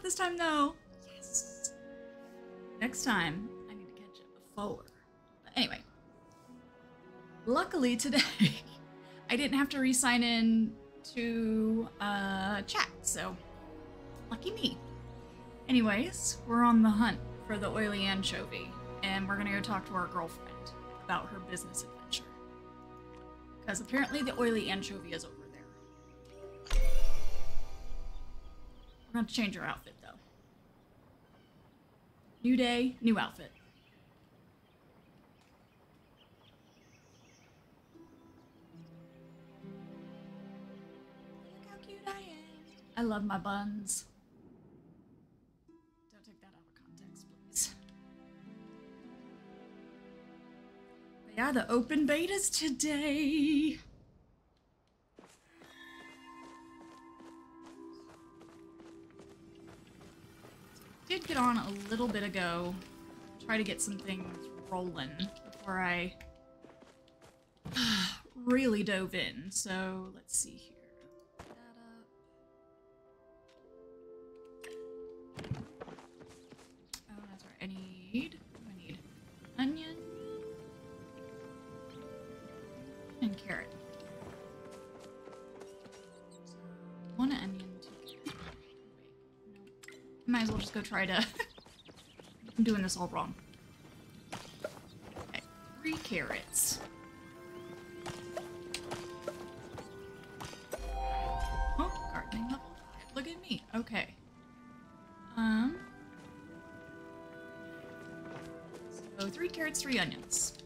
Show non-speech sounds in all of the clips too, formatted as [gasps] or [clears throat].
not this time though. Yes. Next time, I need to catch a before. But anyway, luckily today, [laughs] I didn't have to re-sign in to uh, chat, so lucky me. Anyways, we're on the hunt for the oily anchovy, and we're gonna go talk to our girlfriend about her business adventure. Because apparently the oily anchovy is over there. We're gonna change our outfit. New day, new outfit. Look how cute I am. I love my buns. Don't take that out of context, please. But yeah, the open betas today. Did get on a little bit ago. Try to get some things rolling before I [sighs] really dove in. So let's see here. Well just go try to. [laughs] I'm doing this all wrong. Okay, three carrots. Oh, gardening level five. Look at me. Okay. Um. So three carrots, three onions.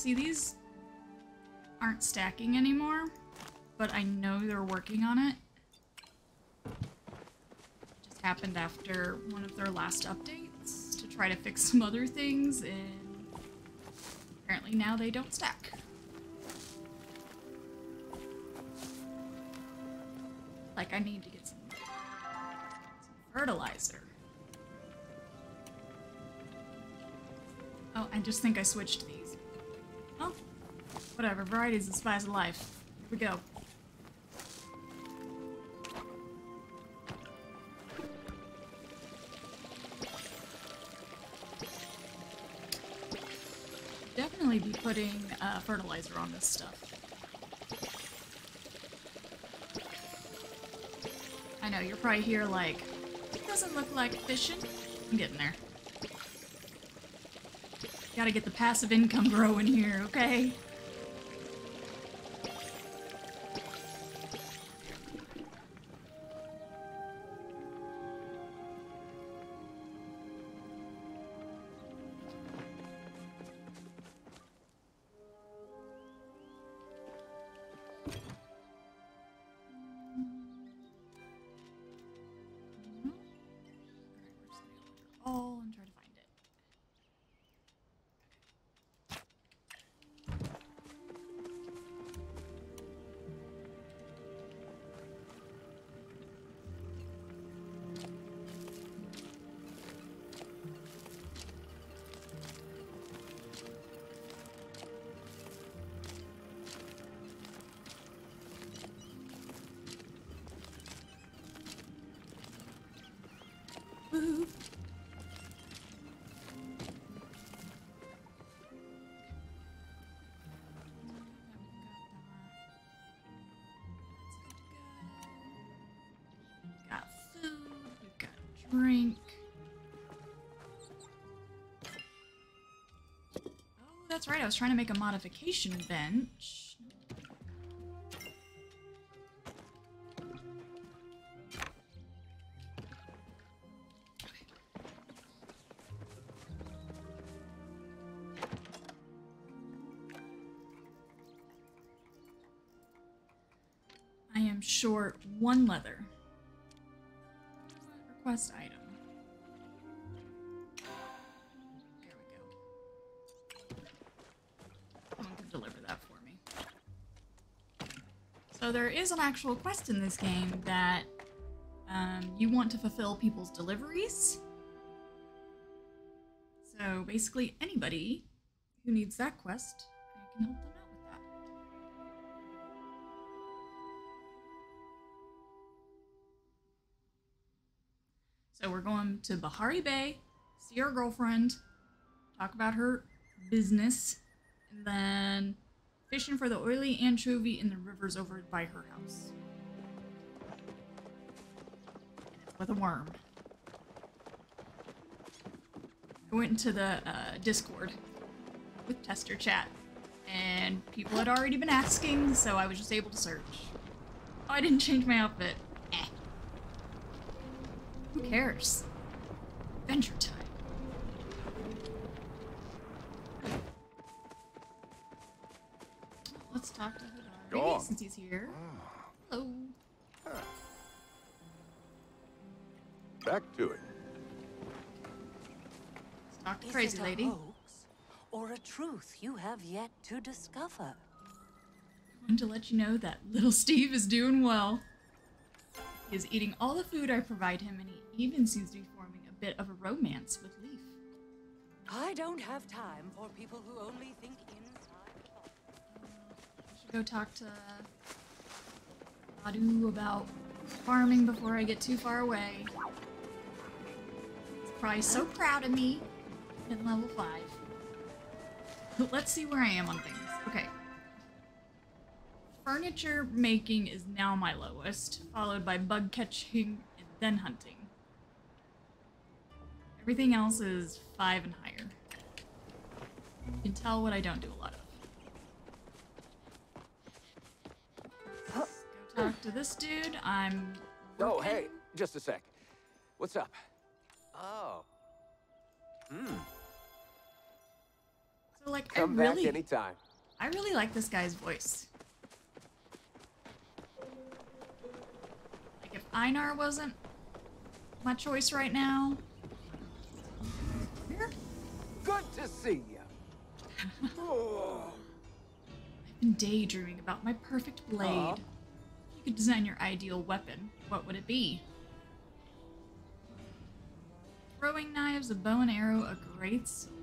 See these aren't stacking anymore, but I know they're working on it. Just happened after one of their last updates to try to fix some other things, and apparently now they don't stack. Like I need to get some, some fertilizer. Oh, I just think I switched these. Whatever. Variety is the spice of life. Here we go. Definitely be putting uh, fertilizer on this stuff. I know, you're probably here like, it doesn't look like fishing. I'm getting there. Gotta get the passive income [laughs] growing here, okay? That's right, I was trying to make a modification bench. I am short one leather. So there is an actual quest in this game that um, you want to fulfill people's deliveries. So basically, anybody who needs that quest, I can help them out with that. So we're going to Bahari Bay, see our girlfriend, talk about her business, and then fishing for the oily anchovy in the rivers over by her house. With a worm. I went into the uh, Discord with tester chat, and people had already been asking, so I was just able to search. Oh, I didn't change my outfit. Eh. Who cares? Here. Hello. Back to it. Let's talk to Is Crazy it a Lady. hoax or a truth you have yet to discover? I wanted to let you know that little Steve is doing well. He is eating all the food I provide him, and he even seems to be forming a bit of a romance with Leaf. I don't have time for people who only think inside. I should go talk to Adu about farming before I get too far away. He's probably so proud of me in level 5. [laughs] Let's see where I am on things. Okay. Furniture making is now my lowest, followed by bug catching and then hunting. Everything else is 5 and higher. You can tell what I don't do a lot of. Talk to this dude. I'm. Oh, hey, just a sec. What's up? Oh. Hmm. So like, Come I back really, anytime. I really like this guy's voice. Like, if Einar wasn't my choice right now, here Good to see you. [laughs] I've been daydreaming about my perfect blade. Aw. If you could design your ideal weapon, what would it be? Throwing knives, a bow and arrow, a great sword.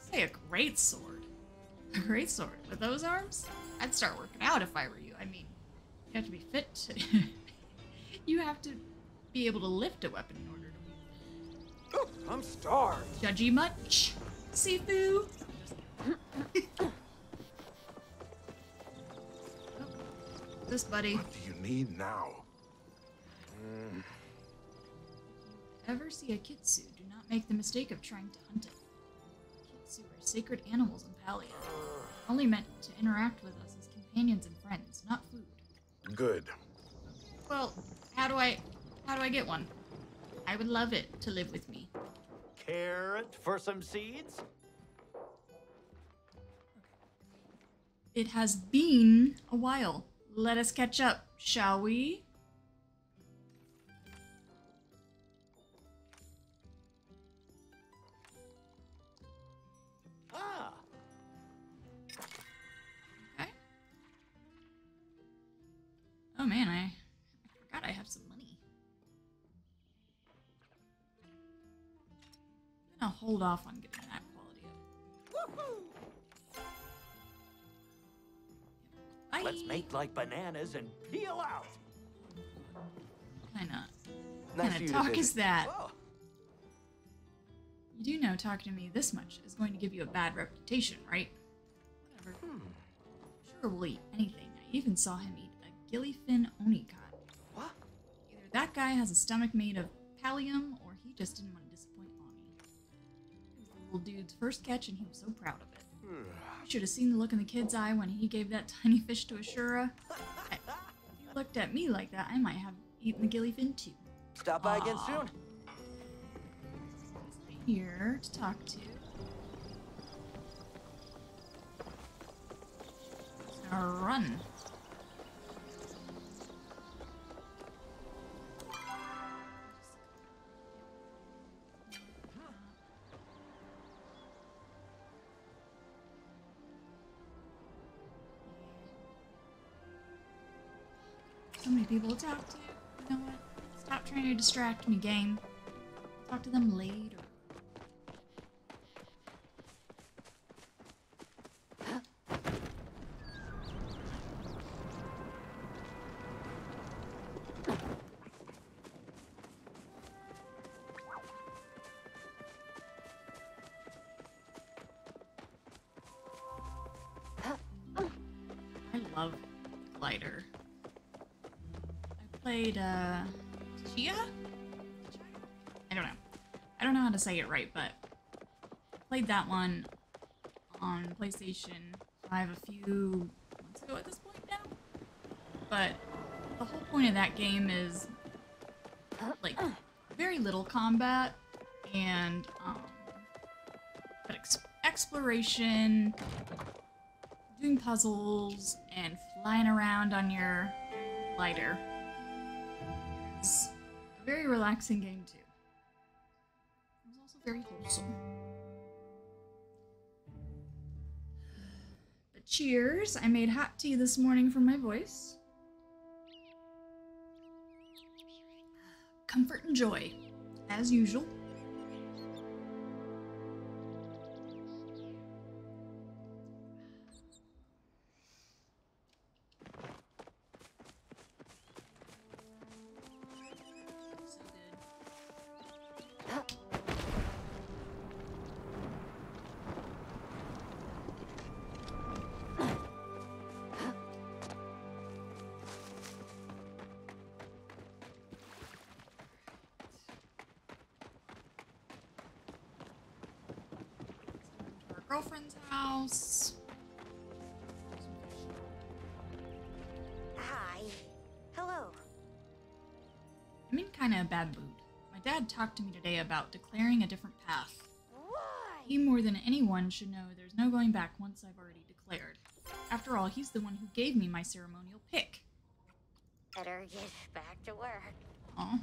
Say a great sword. A great sword. With those arms? I'd start working out if I were you. I mean, you have to be fit to. [laughs] you have to be able to lift a weapon in order to Oh, I'm starved. Judgy much? Sifuu? [laughs] This buddy. What do you need now? Mm. Ever see a kitsu, do not make the mistake of trying to hunt it. Kitsu are sacred animals in Palia, only meant to interact with us as companions and friends, not food. Good. Well, how do I how do I get one? I would love it to live with me. Carrot for some seeds? It has been a while. Let us catch up, shall we? Ah, Okay. Oh man, I, I forgot I have some money. I'm gonna hold off on getting that quality up. Bye. let's make like bananas and peel out. Kinda. Nice kind of of you to talk is that? Oh, You do know talking to me this much is going to give you a bad reputation, right? Whatever. Hmm. Sure, we'll eat anything. I even saw him eat a gillyfin onikat. What? Either that guy has a stomach made of Palium, or he just didn't want to disappoint Auni. It was the little dude's first catch, and he was so proud of it. You should have seen the look in the kid's eye when he gave that tiny fish to Ashura. I- if you looked at me like that, I might have eaten the gillyfin too. Stop by again soon. Here to talk to. Run. People to talk to. You know what? Stop trying to distract me, game. Talk to them later. Played uh Tchia? I don't know. I don't know how to say it right, but I played that one on PlayStation 5 a few months ago at this point now. But the whole point of that game is like very little combat and um but ex- exploration, doing puzzles, and flying around on your glider. Very relaxing game too. It was also very wholesome. But cheers! I made hot tea this morning for my voice. Comfort and joy, as usual. A bad mood. My dad talked to me today about declaring a different path. Why? He, more than anyone, should know there's no going back once I've already declared. After all, he's the one who gave me my ceremonial pick. Better get back to work. Aw.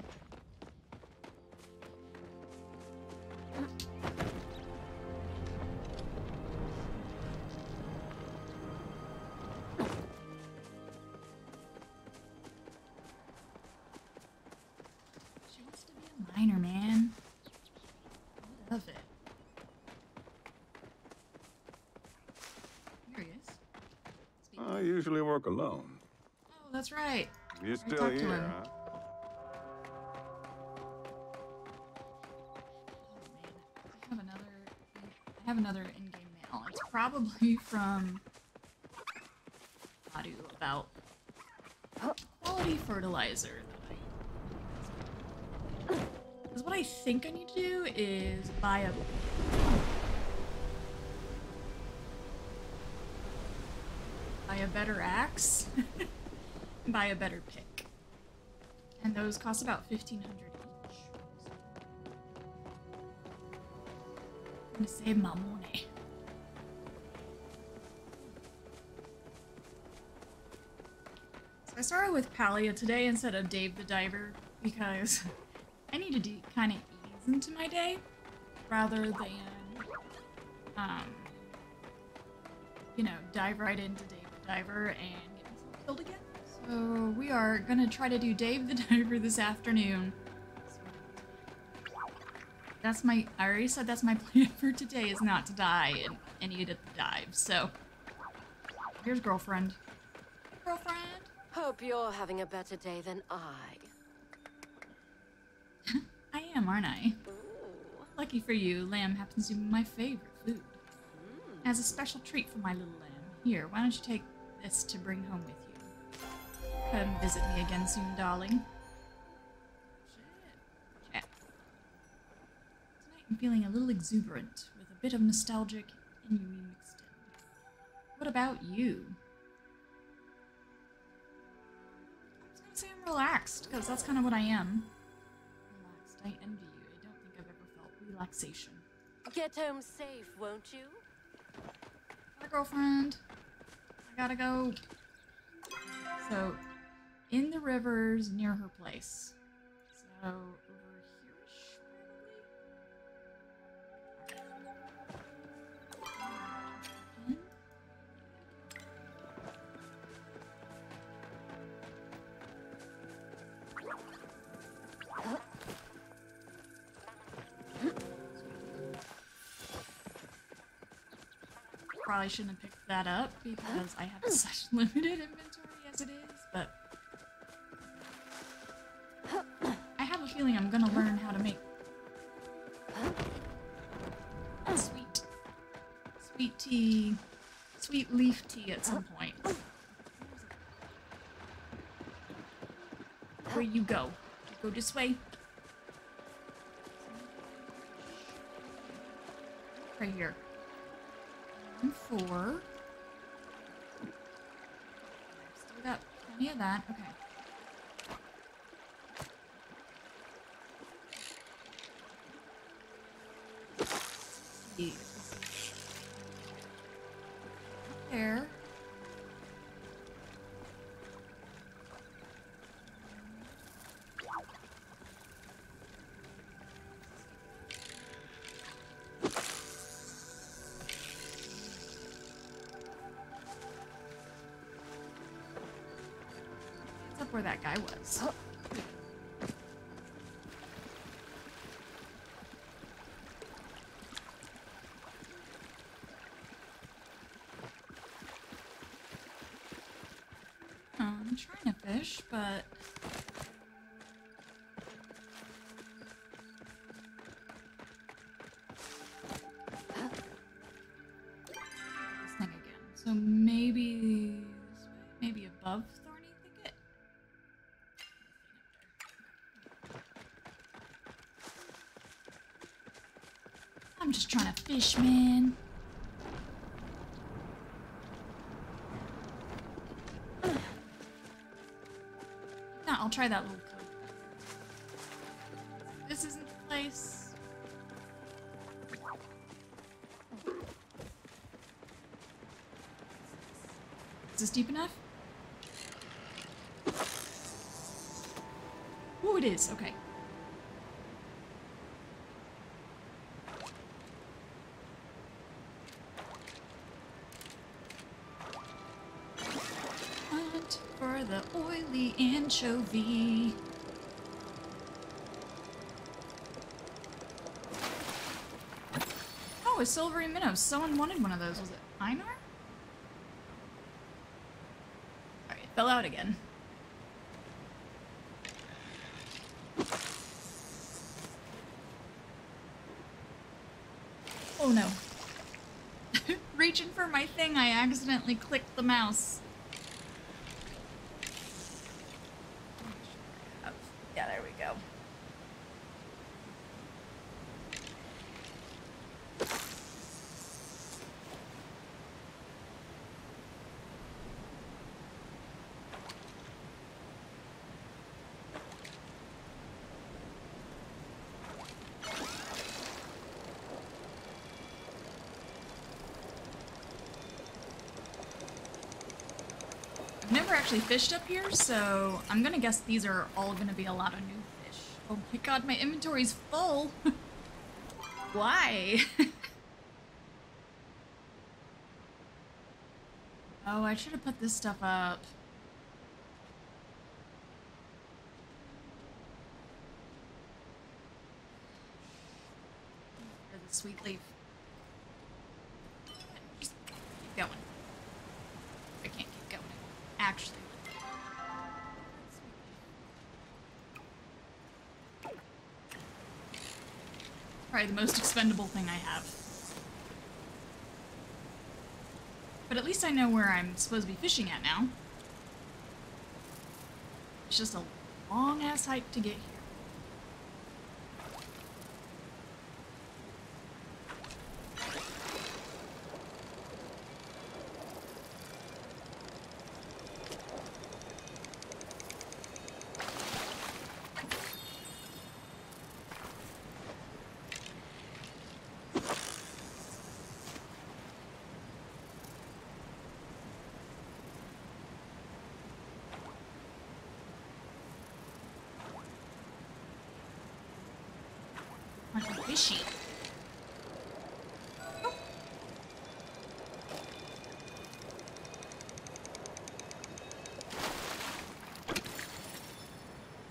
I usually work alone. Oh, that's right. You still talked to here, huh? Oh man, I have another. I have another in-game mail. It's probably [laughs] from Adu about quality fertilizer. Because what I think I need to do is buy a. a better axe. [laughs] buy a better pick. And those cost about 1500 each. I'm gonna save my money. So I started with Palia today instead of Dave the Diver because [laughs] I need to kind of ease into my day rather than, um, you know, dive right into Dave the Diver and get myself killed again. So we are gonna try to do Dave the [laughs] Diver this afternoon. That's my. I already said that's my [laughs] plan for today is not to die in any of the dives. So here's girlfriend. Girlfriend. Hope you're having a better day than I. [laughs] I am, aren't I? Ooh. Lucky for you, lamb happens to be my favorite food. Hmm. As a special treat for my little lamb. Here, why don't you take this to bring home with you? Come visit me again soon, darling. Chat. Tonight I'm feeling a little exuberant, with a bit of nostalgic ennui mixed in. What about you? I was gonna say I'm relaxed, because that's kind of what I am. Relaxed. I envy you. I don't think I've ever felt relaxation. Get home safe, won't you? Bye, girlfriend. Gotta go. So, in the rivers near her place. So, probably shouldn't have picked that up because I have such [laughs] limited inventory as it is, but I have a feeling I'm gonna learn how to make sweet sweet tea sweet leaf tea at some point. Where you go? You go this way? Right here. And four. Still got plenty of that. Okay. Yeah. There. Where that guy was? Um, I'm trying to fish, but I'm just trying to fish, man. No, I'll try that little code. This isn't the place. Is this deep enough? Oh, it is. Okay. Hunt for the anchovy. Oh, a silvery minnow. Someone wanted one of those. Was it Einar? Alright, fell out again. Oh no. [laughs] Reaching for my thing, I accidentally clicked the mouse. Yeah, there we go. I've never actually fished up here, so I'm gonna guess these are all gonna be a lot of new fish. Oh my god, my inventory's full! [laughs] Why? [laughs] oh, I should have put this stuff up. Expendable thing I have. But at least I know where I'm supposed to be fishing at now. It's just a long ass hike to get here.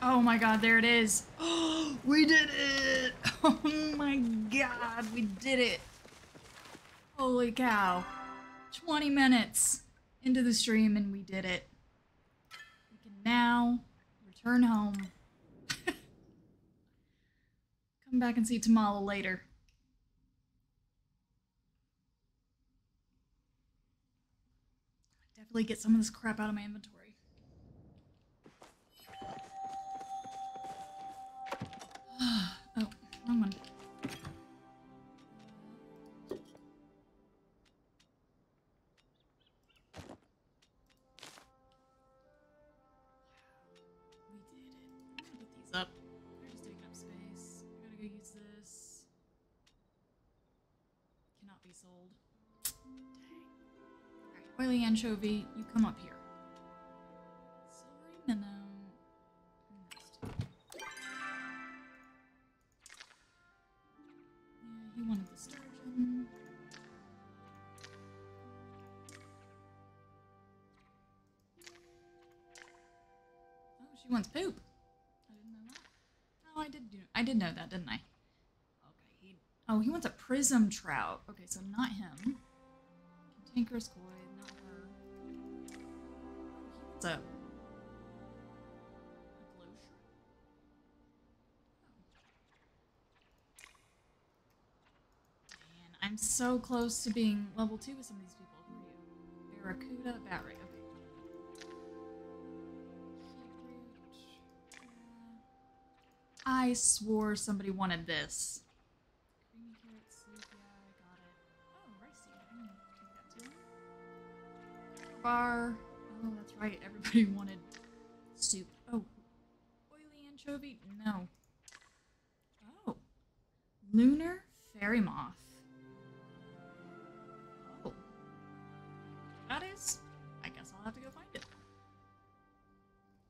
Oh. My god, there it is. [gasps] We did it! [laughs] Oh my god, we did it. Holy cow. 20 minutes into the stream and we did it. We can now return home. Come back and see Tamala later. Definitely get some of this crap out of my inventory. Anchovy, you come up here. Minnow. Yeah, he wanted the sturgeon. Oh, she wants poop. I didn't know that. Oh, I did do. I did know that, didn't I? Okay. He. Oh, he wants a prism trout. Okay, so not him. Cantankerous koi, Oh. Man, I'm so close to being level two with some of these people. Barracuda, bat. I swore somebody wanted this. Bar. Oh, that's right. [laughs] Everybody wanted soup. Oh, oily anchovy? No. Oh, lunar fairy moth. Oh, that is. I guess I'll have to go find it.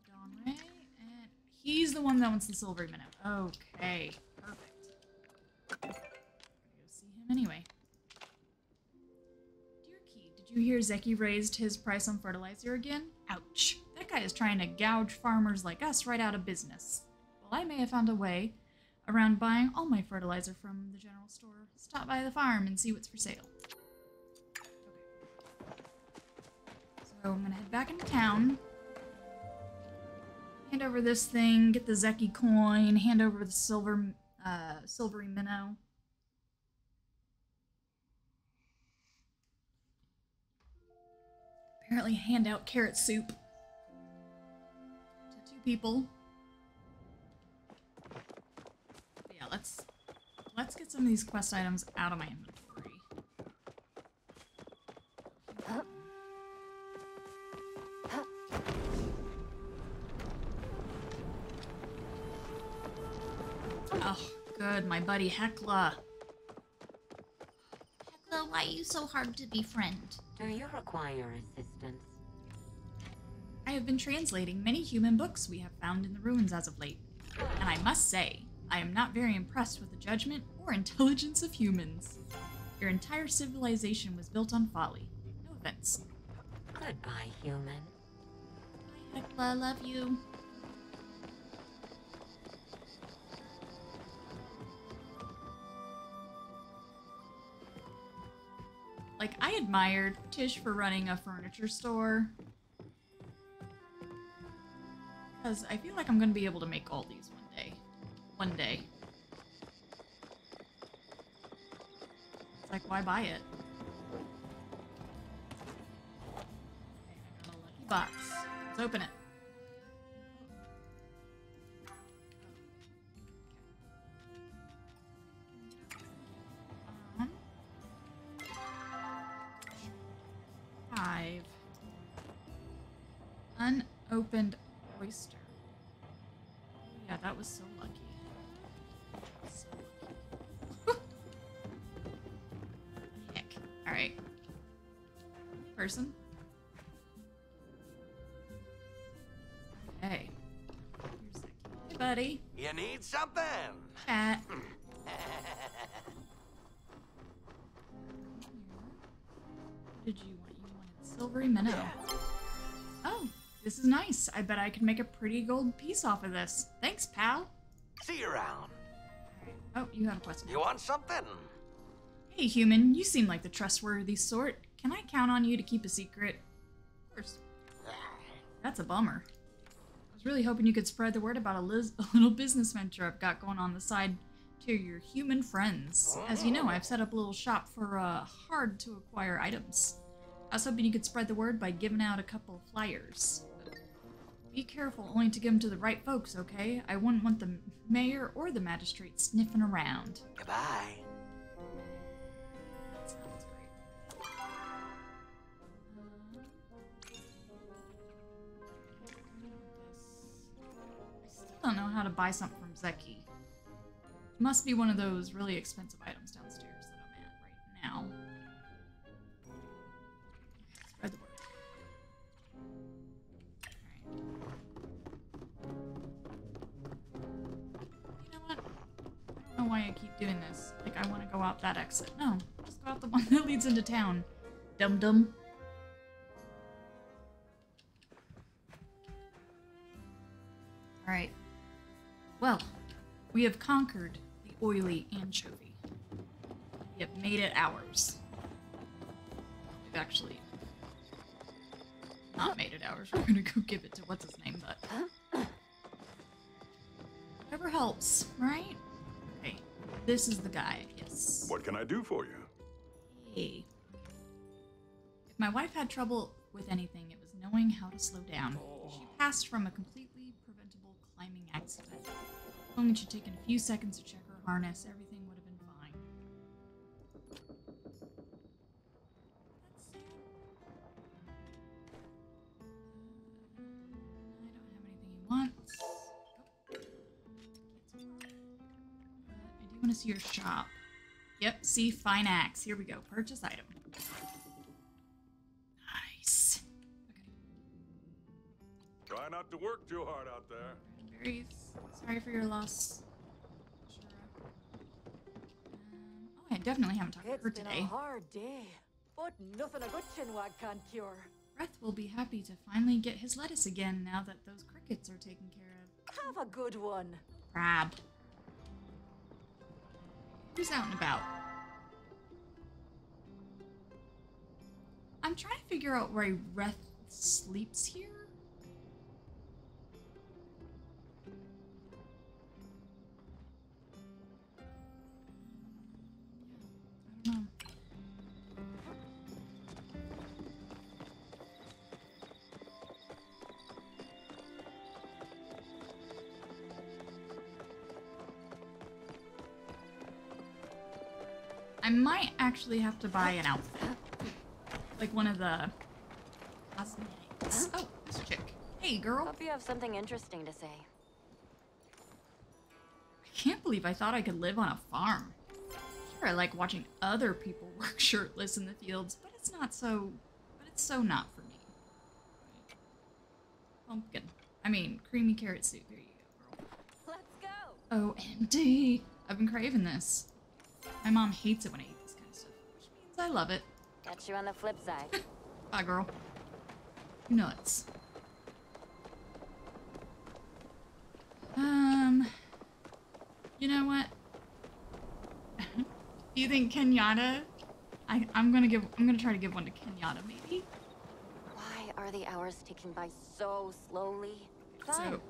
Don Ray, and he's the one that wants the silvery minnow. Okay, perfect. Go see him anyway. You hear Zeki raised his price on fertilizer again? Ouch. That guy is trying to gouge farmers like us right out of business. Well, I may have found a way around buying all my fertilizer from the general store. Stop by the farm and see what's for sale. Okay. So I'm gonna head back into town. Hand over this thing, get the Zeki coin, hand over the silver, uh, silvery minnow. Apparently hand out carrot soup to two people. But yeah, let's let's get some of these quest items out of my inventory. Oh, good, my buddy Hekla. Hekla, why are you so hard to befriend? Do you require assistance? I have been translating many human books we have found in the ruins as of late, and I must say, I am not very impressed with the judgment or intelligence of humans. Your entire civilization was built on folly. No offense. Goodbye, human. Bye, Hekla, love you. Like, I admired Tish for running a furniture store. Because I feel like I'm going to be able to make all these one day. One day. It's like, why buy it? Okay, I got a lucky box. Let's open it. Person. That. Hey, buddy. You need something? Cat. Did you want? You wanted silvery minnow. Oh, this is nice. I bet I could make a pretty gold piece off of this. Thanks, pal. See you around. Oh, you have a question. You want something? Hey, human, you seem like the trustworthy sort. Can I count on you to keep a secret? Of course. That's a bummer. I was really hoping you could spread the word about a, [laughs] a little business venture I've got going on the side to your human friends. As you know, I've set up a little shop for uh, hard to acquire items. I was hoping you could spread the word by giving out a couple of flyers. Be careful only to give them to the right folks, okay? I wouldn't want the mayor or the magistrate sniffing around. Goodbye. To buy something from Zeki. Must be one of those really expensive items downstairs that I'm at right now. Spread the word. Alright. You know what? I don't know why I keep doing this. Like, I want to go out that exit. No, just go out the [laughs] one that leads into town. Dum dum. Alright. Well, we have conquered the oily anchovy. We have made it ours. We've actually not made it ours. [laughs] We're gonna go give it to what's his name, but whatever helps, right? Okay, this is the guy. Yes. What can I do for you? Hey. If my wife had trouble with anything, it was knowing how to slow down. She passed from a completely preventable climbing accident. If only she'd taken a few seconds to check her harness, everything would have been fine. I don't have anything he wants. Oh. Can't swap. But I do want to see your shop. Yep, see, fine axe. Here we go. Purchase item. Nice. Okay. Try not to work too hard out there. Cranberries. Sorry for your loss. Shura. Um, oh, I definitely haven't talked to It's her been today. a hard day, but nothing a good chinwag can't cure. Breath will be happy to finally get his lettuce again now that those crickets are taken care of. Have a good one. Crab. Who's out and about? I'm trying to figure out why Reth sleeps here. Actually have to buy an outfit. Like one of the cosmetics. Oh, this chick. Hey, girl. Hope you have something interesting to say. I can't believe I thought I could live on a farm. Sure, I like watching other people [laughs] work shirtless in the fields, but it's not so. But it's so not for me. Pumpkin. I mean, creamy carrot soup. Here you go, girl. Let's go. OMD. I've been craving this. My mom hates it when I eat I love it. Catch you on the flip side. [laughs] Bye, girl. Nuts. Um, you know what? Do [laughs] you think Kenyatta? I I'm gonna give I'm gonna try to give one to Kenyatta maybe. Why are the hours ticking by so slowly? Fine. So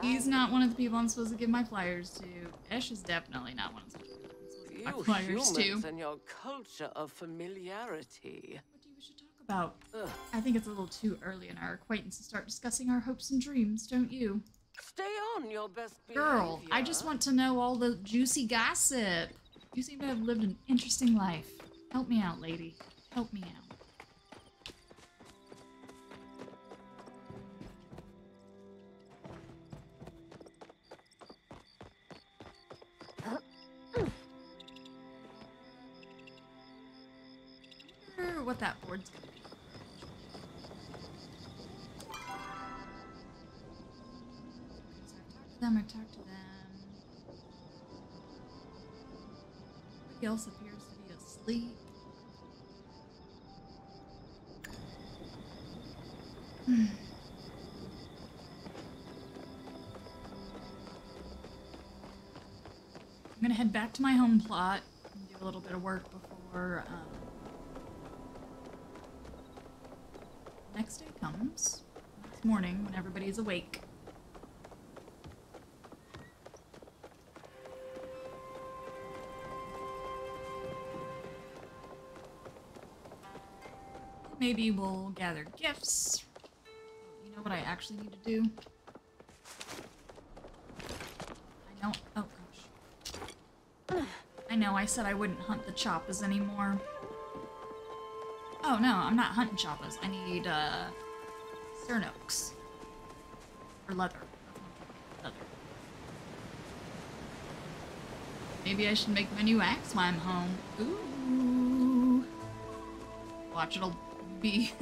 she's not one of the people I'm supposed to give my flyers to. Esh is definitely not one of the people You flyers to. humans and your culture of familiarity. What do you wish to talk about? Ugh. I think it's a little too early in our acquaintance to start discussing our hopes and dreams, don't you? Stay on your best behavior. Girl, I just want to know all the juicy gossip. You seem to have lived an interesting life. Help me out, lady. Help me out. That board's gonna be. Them, I've talked to them. Everybody else appears to be asleep. [sighs] I'm gonna head back to my home plot and do a little bit of work before um, next day comes. Next morning when everybody's awake. Maybe we'll gather gifts. You know what I actually need to do? I know. Oh gosh. I know. I said I wouldn't hunt the chapaas anymore. Oh no, I'm not hunting chapaas. I need uh, Sernuks or leather. Leather. Maybe I should make my new axe while I'm home. Ooh. Watch, it'll be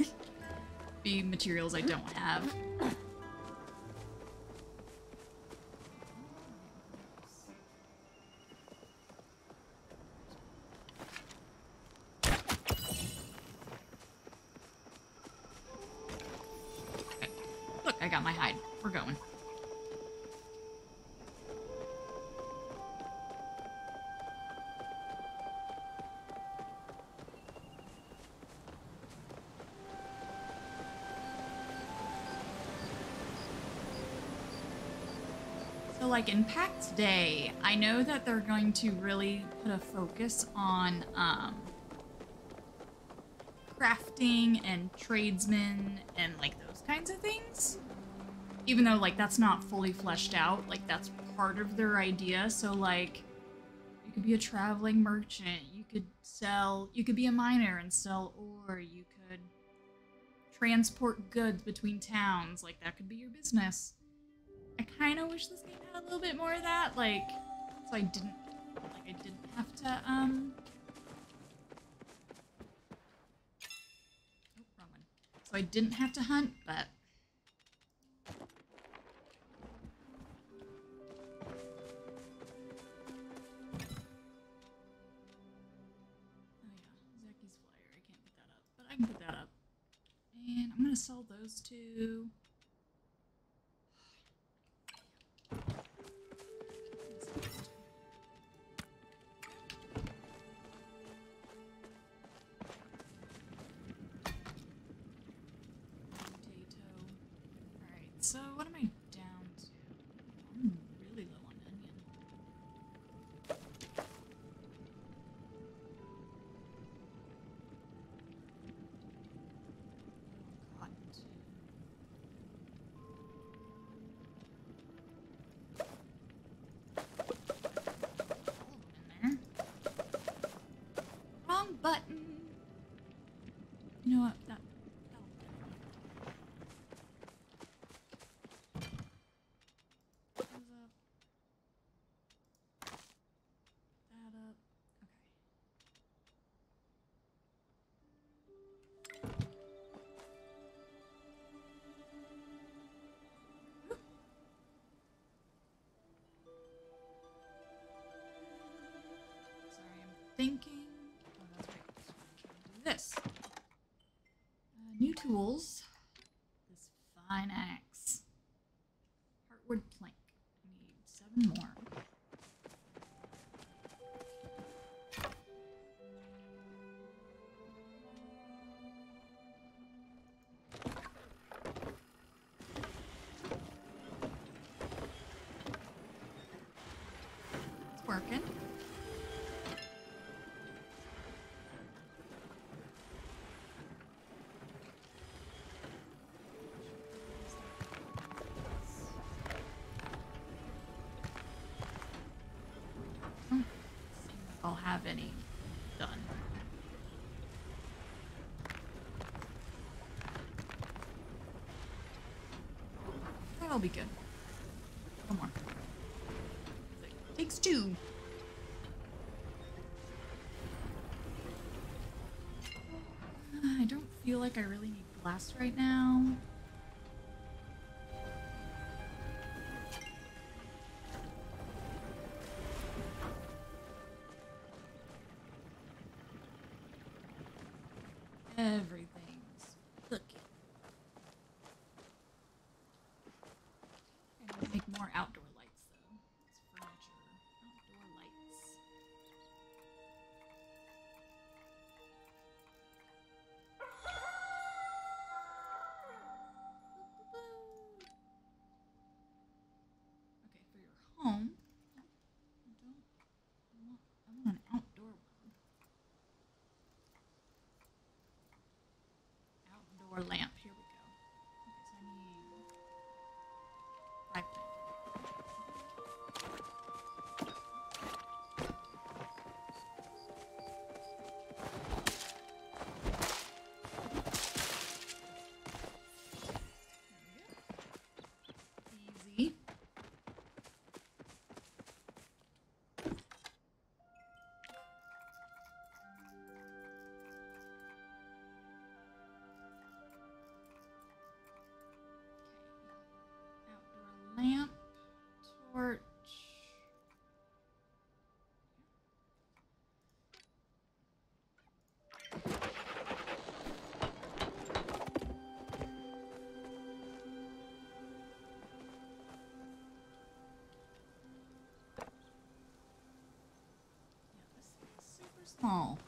[laughs] be materials I don't have. Like in Pax Dei, I know that they're going to really put a focus on um, crafting and tradesmen and like those kinds of things. Even though, like, that's not fully fleshed out, like, that's part of their idea. So, like, you could be a traveling merchant, you could sell, you could be a miner and sell ore, you could transport goods between towns, like, that could be your business. I kind of wish this game little bit more of that, like, so I didn't, like, I didn't have to, um... Oh, wrong one. So I didn't have to hunt, but... Oh yeah, Zeki's flyer. I can't put that up, but I can put that up. And I'm gonna sell those two. Thinking. Oh, that's this. Uh, new tools. This fine axe. I'll have any done. That'll be good. One more. Takes two. [sighs] I don't feel like I really need glass right now. More outdoor small.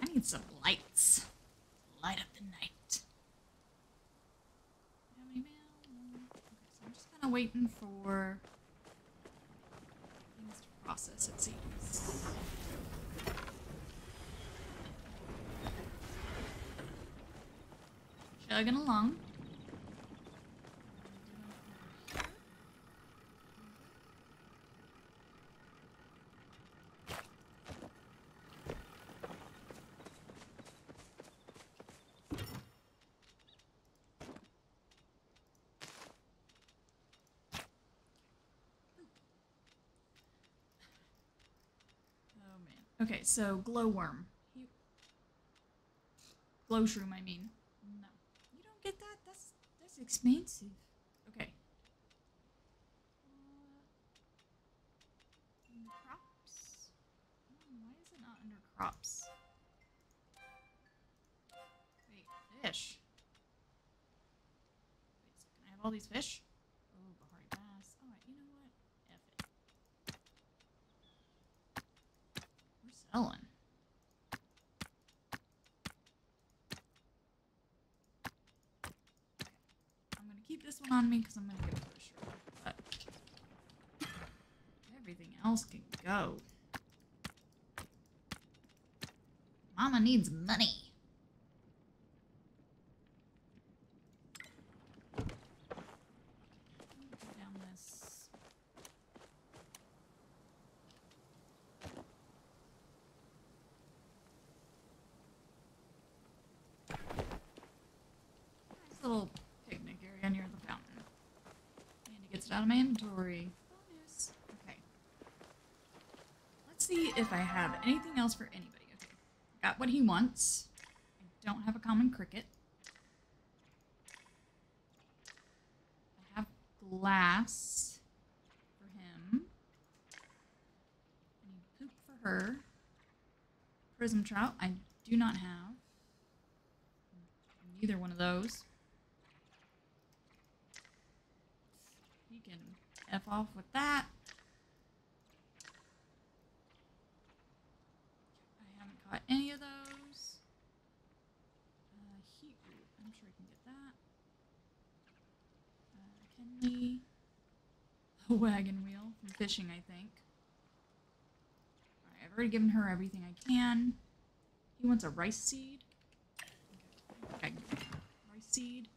I need some lights. Light up the night. Okay, so I'm just kind of waiting for things to process, it seems. Chugging along. Oh. Okay, so glowworm. You... Glow shroom, I mean. No. You don't get that? That's that's on me because I'm gonna get a pusher. But everything else can go. Mama needs money. Go down this. Nice little picnic area near the fountain. And he gets it out of my inventory. Bonus. Okay. Let's see if I have anything else for anybody. Okay. Got what he wants. I don't have a common cricket. I have glass for him. I need poop for her. Prism trout, I do not have. Neither one of those. He can F off with that. I any of those. Uh, he, ooh, I'm sure I can get that. Uh, Kenli. A wagon wheel from fishing, I think. Alright, I've already given her everything I can. He wants a rice seed. Okay, can rice seed.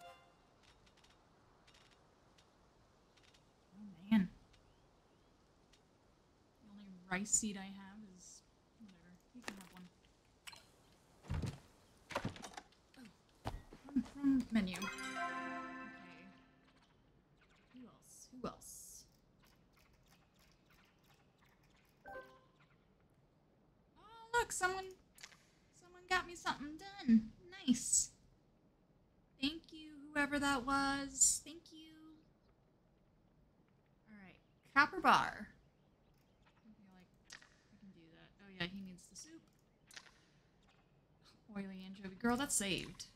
Oh man. The only rice seed I have is whatever. You can have one. Oh, wrong, wrong menu. Okay. Who else? Who else? Oh, look, someone someone got me something done. Nice. Thank you, whoever that was. Thank you. All right, copper bar. I feel like I can do that. Oh yeah, he needs the soup. Oily anchovy. Girl, that's saved.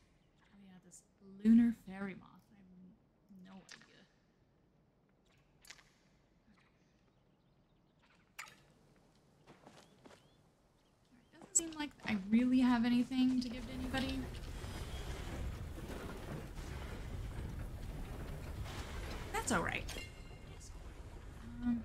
Lunar fairy moth. I have no idea. Alright, Doesn't seem like I really have anything to give to anybody. That's alright. Um,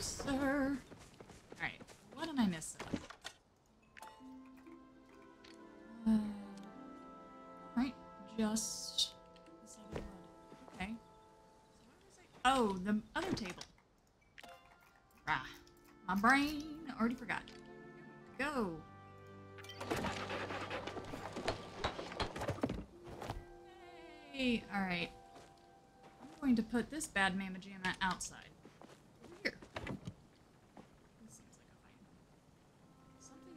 closer. Alright, what am I missing? Uh, right, just... Okay. Oh, the other table. Rah. my brain already forgot. Go. Yay! alright. I'm going to put this bad mama jamma outside.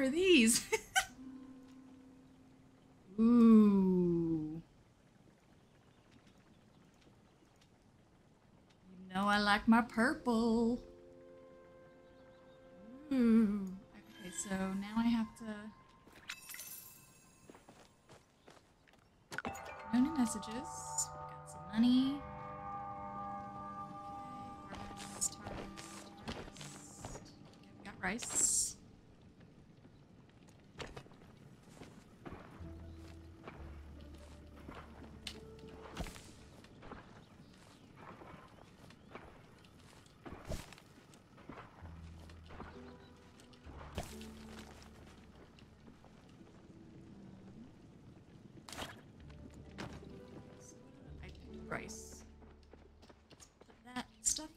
are these? [laughs] Ooh. You know I like my purple. Ooh. Okay, so now I have to... No new messages. Got some money.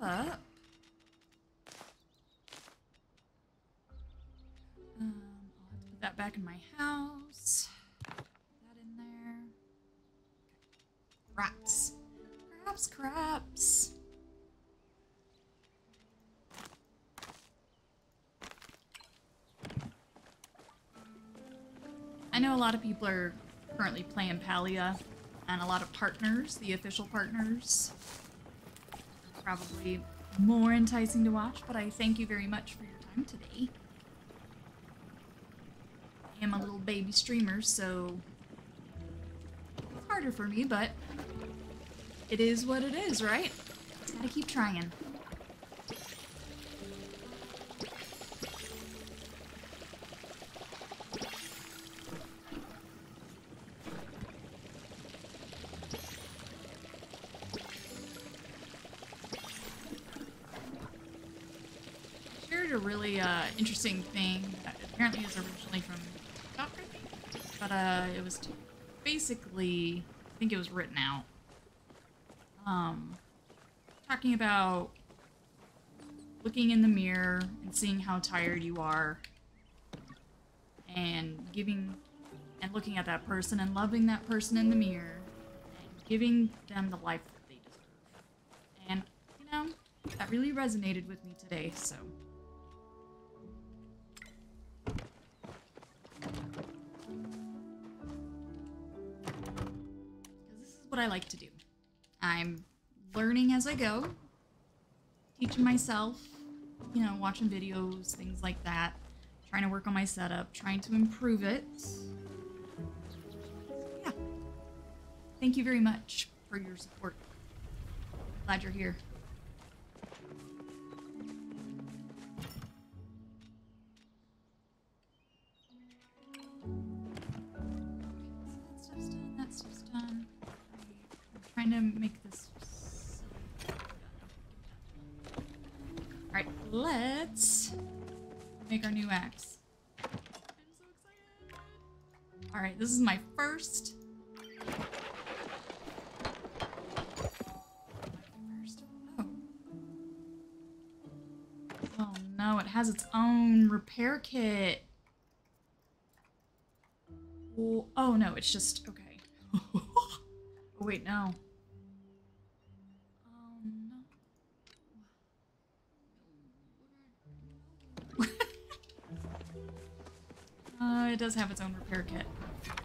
Up. Um, I'll have to put that back in my house. Put that in there. Craps. Craps, craps. I know a lot of people are currently playing Palia, and a lot of partners, the official partners, probably more enticing to watch, but I thank you very much for your time today. I am a little baby streamer, so it's harder for me, but it is what it is, right? Gotta keep trying. Thing that apparently is originally from I. But uh, it was basically, I think it was written out. Um, talking about looking in the mirror and seeing how tired you are, and giving and looking at that person and loving that person in the mirror, and giving them the life that they deserve. And you know, that really resonated with me today. So. I like to do. I'm learning as I go, teaching myself, you know, watching videos, things like that, trying to work on my setup, trying to improve it. Yeah. Thank you very much for your support. Glad you're here. I'm so. Alright, this is my first. Oh. Oh no, it has its own repair kit. Oh, oh no, it's just okay. [laughs] oh wait, no. it does have its own repair kit. Okay.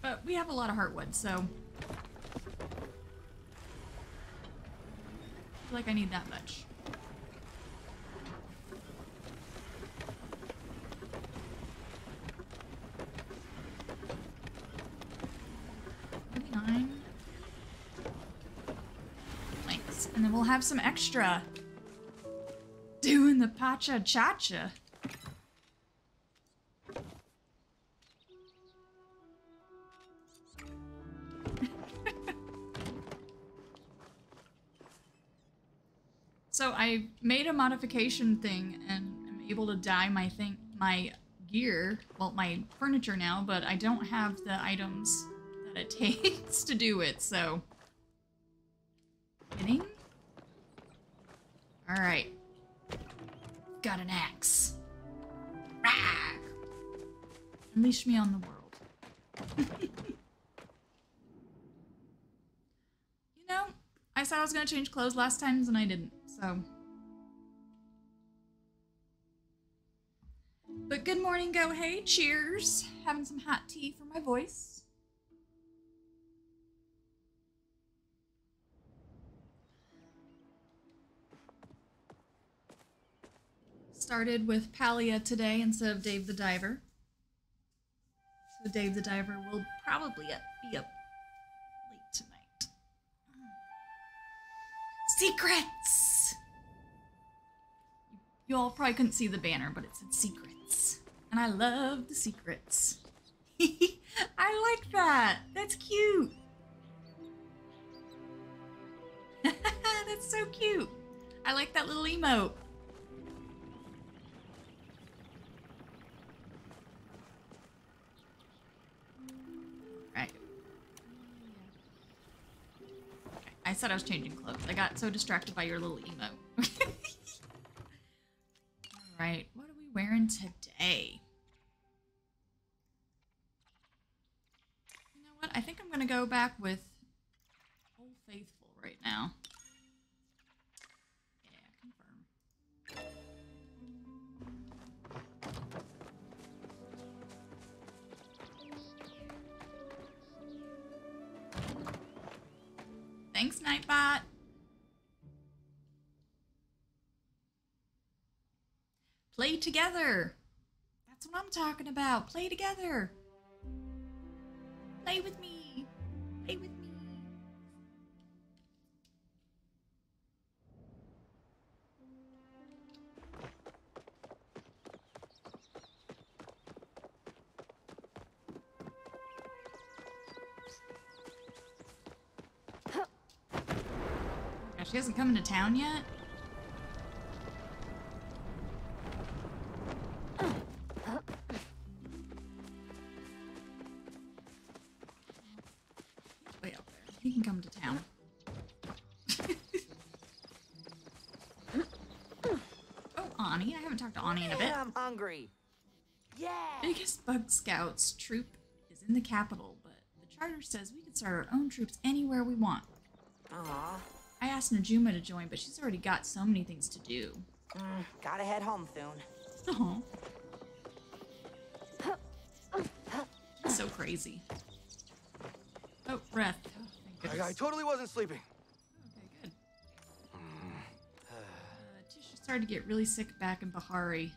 But we have a lot of heartwood, so... I feel like I need that much. And then we'll have some extra. Doing the pacha-cha-cha. I made a modification thing and I'm able to dye my thing my gear, well my furniture now, but I don't have the items that it [laughs] takes to do it, so Kidding? Alright. Got an axe. Rah! Unleash me on the world. [laughs] you know, I said I was gonna change clothes last times and I didn't, so. Go hey, cheers. Having some hot tea for my voice. Started with Palia today instead of Dave the Diver. So Dave the Diver will probably be up late tonight. Secrets! You all probably couldn't see the banner, but it said secrets. And I love the secrets. [laughs] I like that. That's cute. [laughs] That's so cute. I like that little emote. Right. I said I was changing clothes. I got so distracted by your little emote. [laughs] Alright, what are we wearing today? You know what? I think I'm gonna go back with Old Faithful right now. Yeah, confirm. Thanks, Nightbot. Play together. That's what I'm talking about. Play together. Play with me. Play with me. She hasn't come into town yet? Haven't talked to Auni in a bit. I'm hungry. Yeah. Biggest Bug Scouts troop is in the capital, but the charter says we can start our own troops anywhere we want. Aw. I asked Najuma to join, but she's already got so many things to do. Mm, gotta head home soon. Oh. so crazy. Oh, breath. Oh, I. I totally wasn't sleeping. Started to get really sick back in Bahari.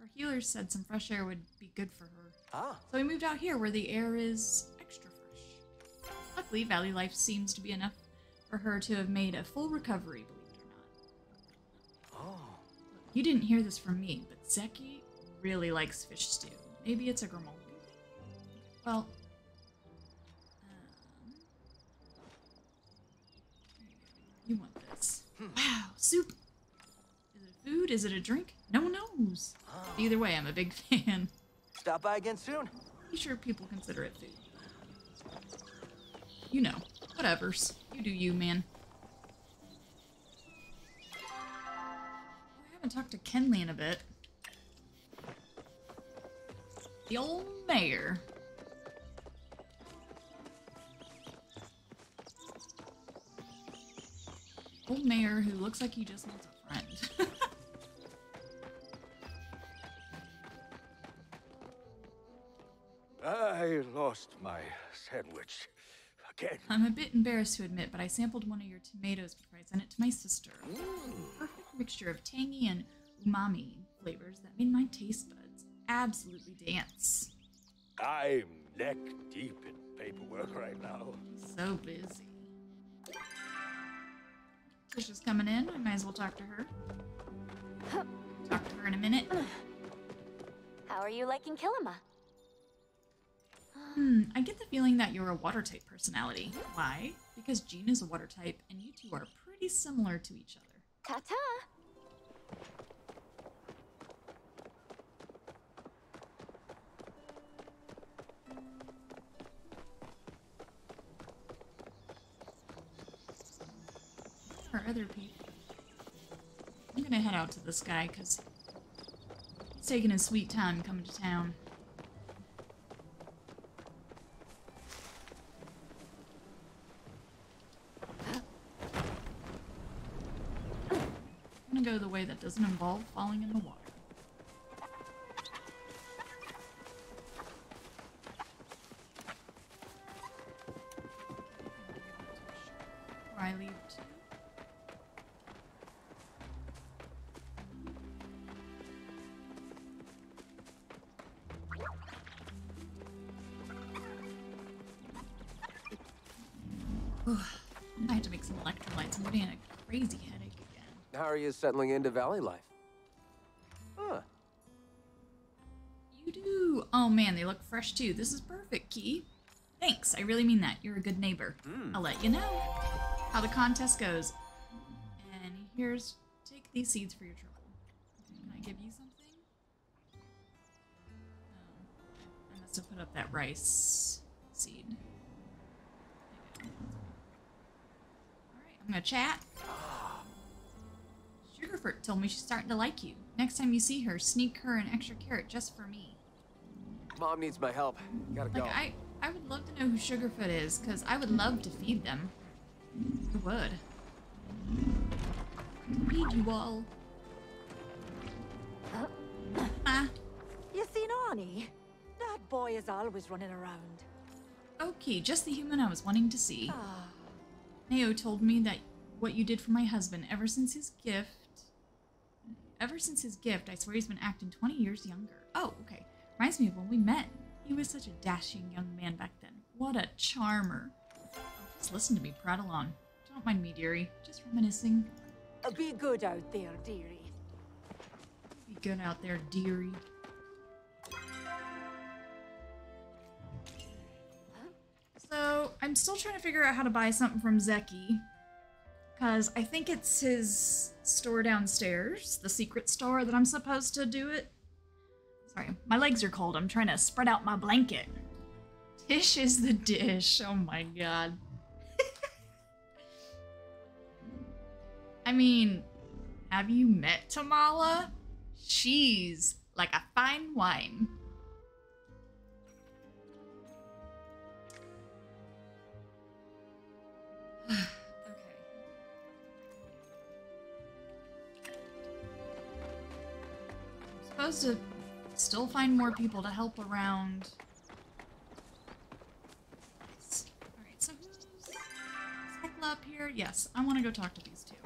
Her healers said some fresh air would be good for her. Ah. So we moved out here where the air is extra fresh. Luckily, Valley Life seems to be enough for her to have made a full recovery, believe it or not. Oh. You didn't hear this from me, but Zeki really likes fish stew. Maybe it's a Grimaldi. Well, um, you want this. Wow, soup! Is it food? Is it a drink? No one knows. Either way, I'm a big [laughs] fan. Stop by again soon. Be sure people consider it food. You know, whatevers. You do you, man. I haven't talked to Kenli in a bit. The old mayor. Old mayor who looks like he just wants a friend. [laughs] I lost my sandwich. Again. I'm a bit embarrassed to admit, but I sampled one of your tomatoes before I sent it to my sister. Perfect mixture of tangy and umami flavors that made my taste buds absolutely dance. I'm neck deep in paperwork right now. So busy. Trisha's coming in. I might as well talk to her. Talk to her in a minute. How are you liking Kilima? Hmm, I get the feeling that you're a water type personality. Why? Because Jean is a water type, and you two are pretty similar to each other. Ta-ta! Or other people. I'm gonna head out to this guy, because he's taking his sweet time coming to town. Gonna go the way that doesn't involve falling in the water. Again. How are you settling into valley life? Huh. You do. Oh man, they look fresh too. This is perfect, Key. Thanks. I really mean that. You're a good neighbor. Hmm. I'll let you know how the contest goes. And here's take these seeds for your trouble. Can I give you something? Oh, I must have put up that rice seed. Alright, I'm gonna chat. Sugarfoot told me she's starting to like you. Next time you see her, sneak her an extra carrot just for me. Mom needs my help. Gotta Like go. I, I would love to know who Sugarfoot is, because I would love to feed them. I would. Feed you all. Ah, You seen Auni? That boy is always running around. okay, just the human I was wanting to see. Ah, Neo told me that what you did for my husband ever since his gift. Ever since his gift, I swear he's been acting 20 years younger. Oh, okay. Reminds me of when we met. He was such a dashing young man back then. What a charmer. Oh, just listen to me prattle on. Don't mind me, dearie. Just reminiscing. uh, be good out there, dearie. Be good out there, dearie. So, I'm still trying to figure out how to buy something from Zeki. Because I think it's his store downstairs, the secret store, that I'm supposed to do it. Sorry, my legs are cold. I'm trying to spread out my blanket. Tish is the dish. Oh my god. [laughs] I mean, have you met Tamala? She's like a fine wine. [sighs] [sighs] supposed to still find more people to help around. Alright, so who's, Hekla up here? Yes, I want to go talk to these two.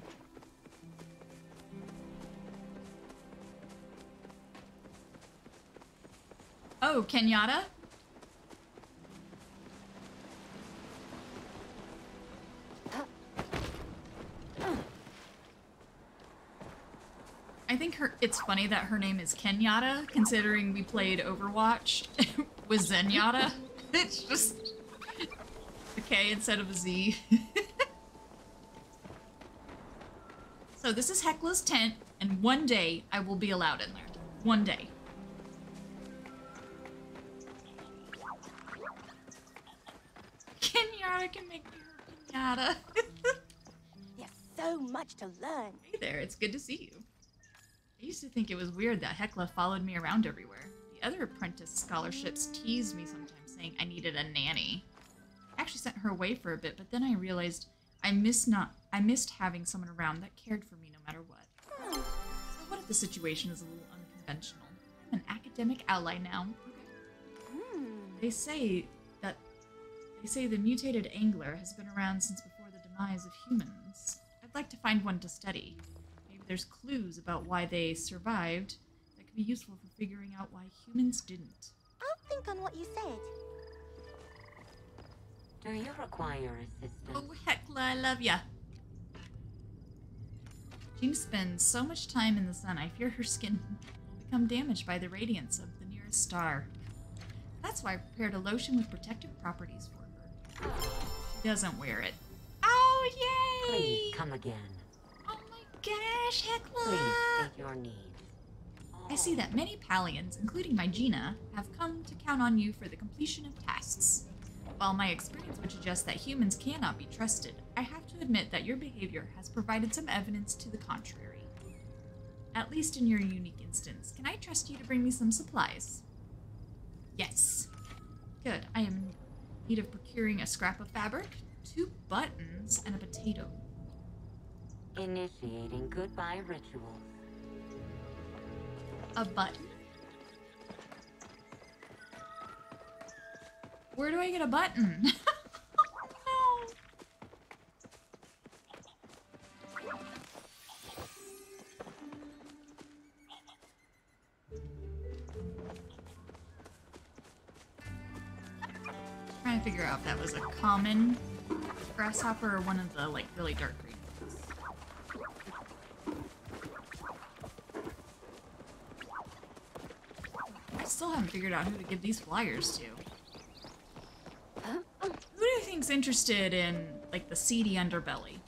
Oh, Kenyatta? I think her it's funny that her name is Kenyatta, considering we played Overwatch [laughs] with Zenyatta. [laughs] It's just a K instead of a Z. [laughs] so this is Hekla's tent, and one day I will be allowed in there. One day. Kenyatta can make me her Kenyatta. There's so much to learn. Hey there, it's good to see you. I used to think it was weird that Hekla followed me around everywhere. The other apprentice scholarships teased me sometimes, saying I needed a nanny. I actually sent her away for a bit, but then I realized I missed not I missed having someone around that cared for me no matter what. So what if the situation is a little unconventional? I'm an academic ally now. Hmm. They say that they say the mutated angler has been around since before the demise of humans. I'd like to find one to study. Maybe there's clues about why they survived that could be useful for figuring out why humans didn't. I'll think on what you said. Do you require assistance? Oh, Hekla, I love ya. Jean spends so much time in the sun, I fear her skin will become damaged by the radiance of the nearest star. That's why I prepared a lotion with protective properties for her. She doesn't wear it. Oh, yay! Please come again. Gosh, Hekla! Please state your needs. I see that many Palians, including my Jina, have come to count on you for the completion of tasks. While my experience would suggest that humans cannot be trusted, I have to admit that your behavior has provided some evidence to the contrary. At least in your unique instance, can I trust you to bring me some supplies? Yes. Good. I am in need of procuring a scrap of fabric, two buttons, and a potato. Initiating goodbye rituals. A button? Where do I get a button? [laughs] Trying to figure out if that was a common grasshopper or one of the like really dark green ones. I still haven't figured out who to give these flyers to. Who do you think's interested in like the seedy underbelly?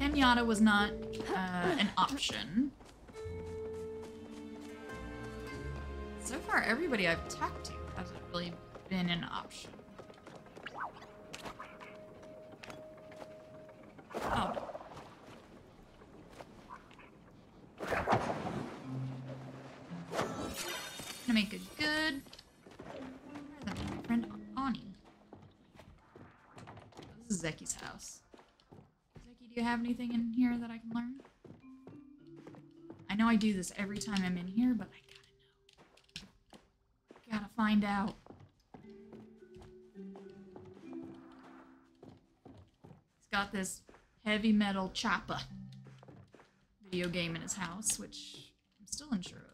Kenyatta was not uh, an option. So far, everybody I've talked to hasn't really been an option. Oh. Gonna make a good. Friend Auni? This is Zeki's house. Zeki, do you have anything in here that I can learn? I know I do this every time I'm in here, but I gotta know. Gotta find out. He's got this heavy metal chapaa video game in his house, which I'm still unsure of.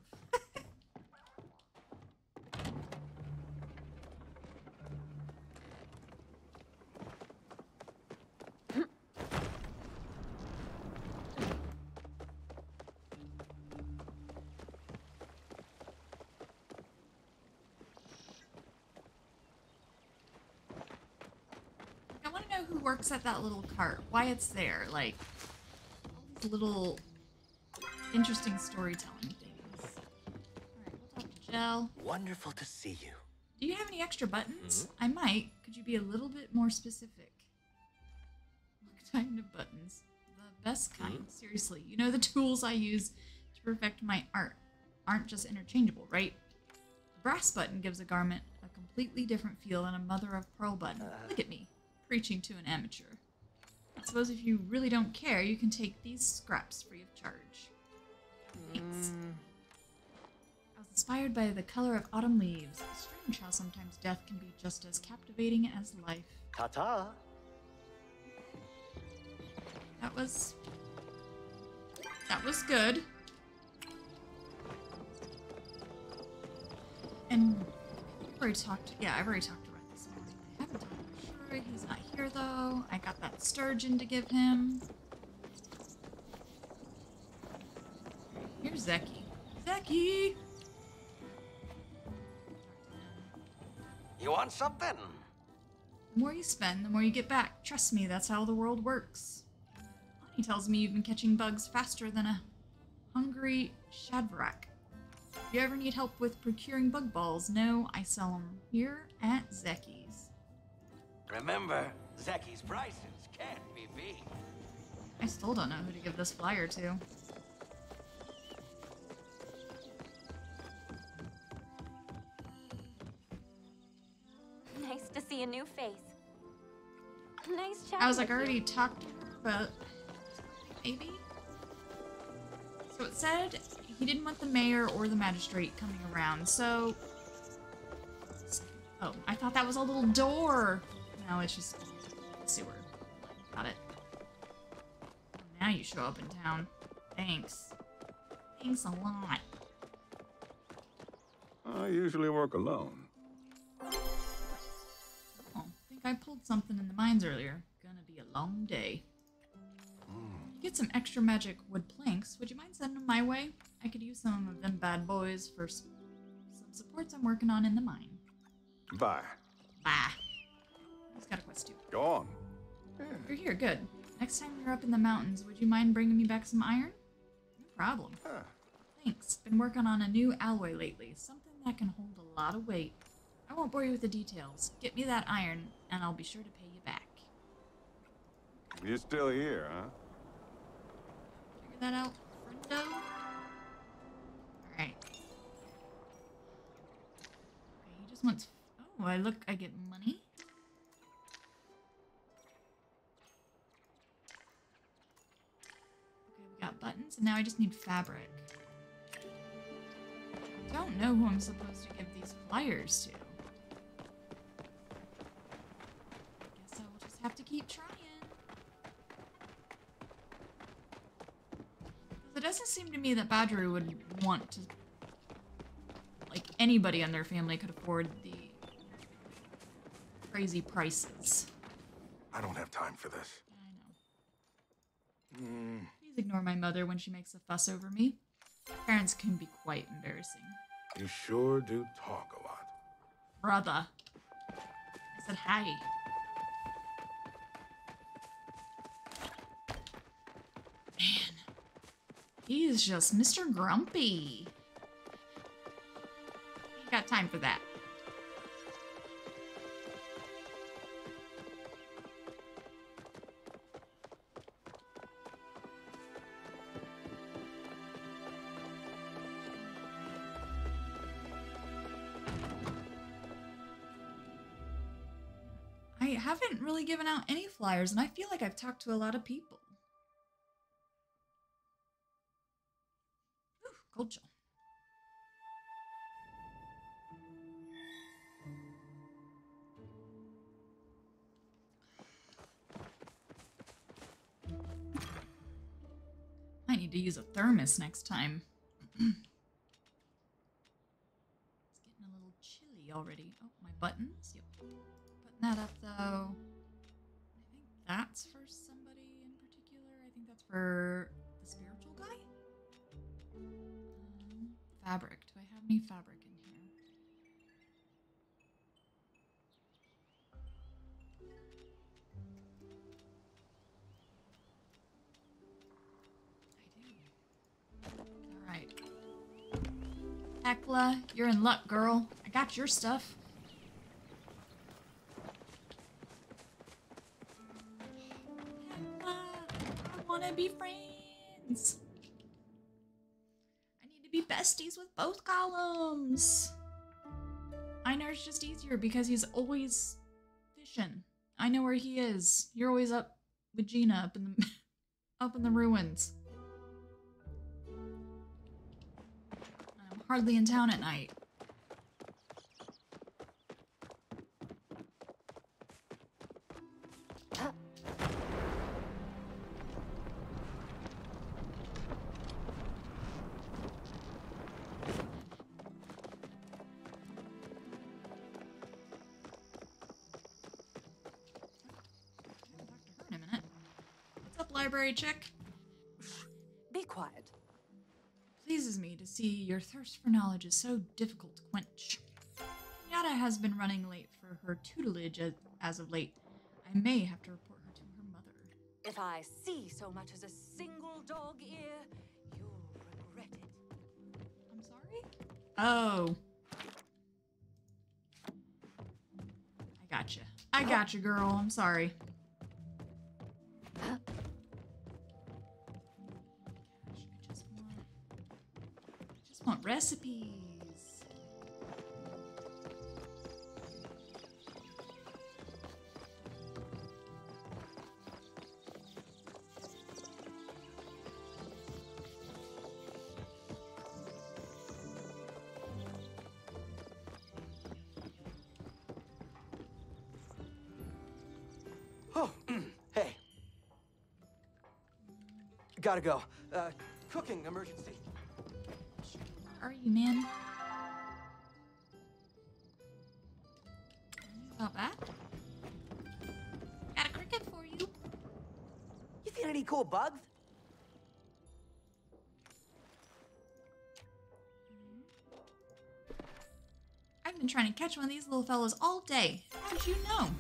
I want to know who works at that little cart. Why it's there. Like, all these little interesting storytelling things. Alright, we'll talk to Jel. Wonderful to see you. Do you have any extra buttons? Mm-hmm. I might. Could you be a little bit more specific? What kind of buttons? The best kind. Mm-hmm. Seriously. You know the tools I use to perfect my art aren't just interchangeable, right? A brass button gives a garment a completely different feel than a mother of pearl button. Uh-huh. Look at me, preaching to an amateur. I suppose if you really don't care, you can take these scraps free of charge. Thanks. Mm. I was inspired by the color of autumn leaves. Strange how sometimes death can be just as captivating as life. Ta-ta. That was... That was good. And I've already talked... Yeah, I've already talked He's not here, though. I got that sturgeon to give him. Here's Zeki. Zeki! You want something? The more you spend, the more you get back. Trust me, that's how the world works. He tells me you've been catching bugs faster than a hungry Shadvarak. If you ever need help with procuring bug balls, no, I sell them here at Zeki's. Remember, Zeki's prices can't be beat. I still don't know who to give this flyer to. Nice to see a new face. Nice chat. I was like, I already talked to her, but maybe? So it said he didn't want the mayor or the magistrate coming around, so... Oh, I thought that was a little door! No, it's just sewer. Got it. Now you show up in town. Thanks. Thanks a lot. I usually work alone. Oh, I think I pulled something in the mines earlier. Gonna be a long day. You get some extra magic wood planks, would you mind sending them my way? I could use some of them bad boys for some supports I'm working on in the mine. Bye. Bah. He's got a. Go on. Hmm, you're here, good. Next time you're up in the mountains, would you mind bringing me back some iron? No problem. Huh. Thanks. Been working on a new alloy lately, something that can hold a lot of weight. I won't bore you with the details. Get me that iron, and I'll be sure to pay you back. You're still here, huh? Figure that out, friendo? Alright. Okay, he just wants... Oh, I look... I get money? And now I just need fabric. Don't know who I'm supposed to give these flyers to. Guess I will just have to keep trying. It doesn't seem to me that Badruu would want to. Like, anybody in their family could afford the crazy prices. I don't have time for this. Ignore my mother when she makes a fuss over me. Parents can be quite embarrassing. You sure do talk a lot. Brother. I said hi. Man. He is just Mr. Grumpy. Ain't got time for that. Haven't really given out any flyers, and I feel like I've talked to a lot of people. Ooh, gold shell. I need to use a thermos next time. [clears throat] it's getting a little chilly already. Oh, my buttons. Yep. That up though. I think that's for somebody in particular. I think that's for the spiritual guy. Um, fabric. Do I have any fabric in here? Hekla, you're in luck, girl. I got your stuff. Be friends. I need to be besties with both columns. Einar's just easier because he's always fishing. I know where he is. You're always up with Jina up in the [laughs] up in the ruins. I'm hardly in town at night. Library chick? Be quiet. pleases me to see your thirst for knowledge is so difficult to quench. Yada has been running late for her tutelage as, as of late. I may have to report her to her mother. If I see so much as a single dog ear, you'll regret it. I'm sorry? Oh. I gotcha. I gotcha, girl. I'm sorry. Want recipes. Oh, [clears throat] hey. Gotta go. Uh, cooking emergency are you, man? About that? Got a cricket for you. You feel any cool bugs? I've been trying to catch one of these little fellas all day. How did you know?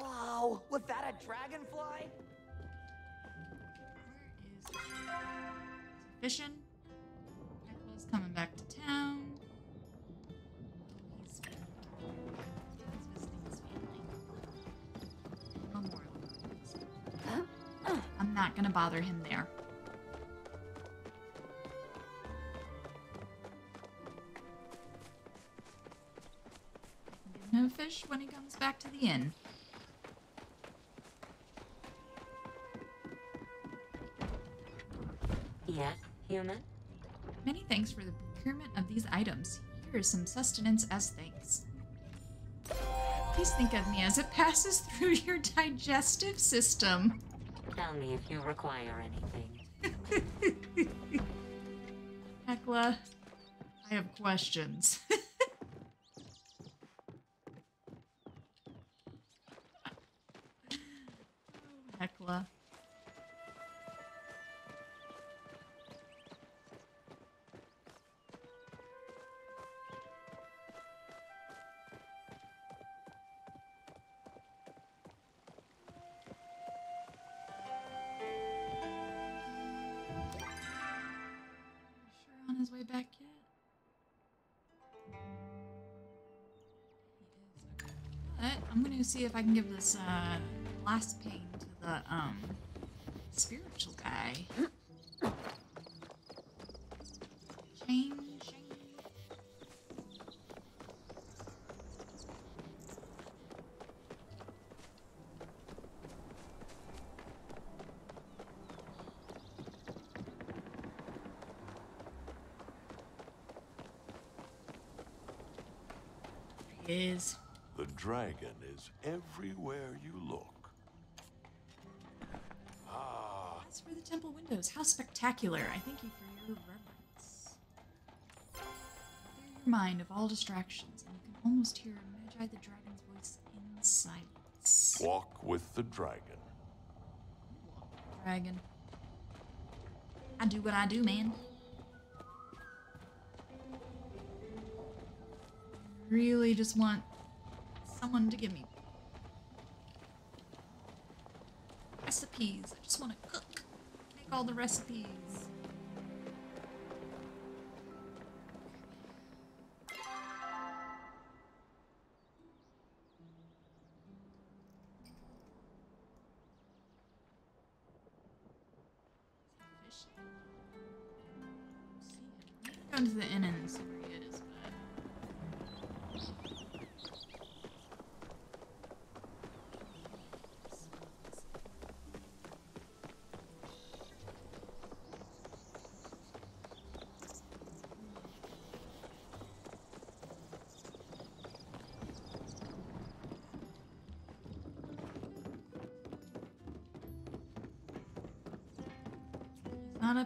Wow, was that a dragonfly? Coming back to town. He's, he's visiting his family. Memorial. I'm not gonna bother him there. No fish when he comes back to the inn. Human? Many thanks for the procurement of these items. Here is some sustenance as thanks. Please think of me as it passes [laughs] through your digestive system. Tell me if you require anything. [laughs] Hekla, I have questions. [laughs] Oh, Hekla. See if I can give this uh, last pain to the um spiritual guy. Chain, chain. There he is. The dragon is everywhere you look. Ah, As for the temple windows, how spectacular! I thank you for your reverence. Clear your mind of all distractions, and you can almost hear Magi the dragon's voice in silence. walk with the dragon. Dragon. I do what I do, man. Really just want someone to give me recipes. I just want to cook. Make all the recipes.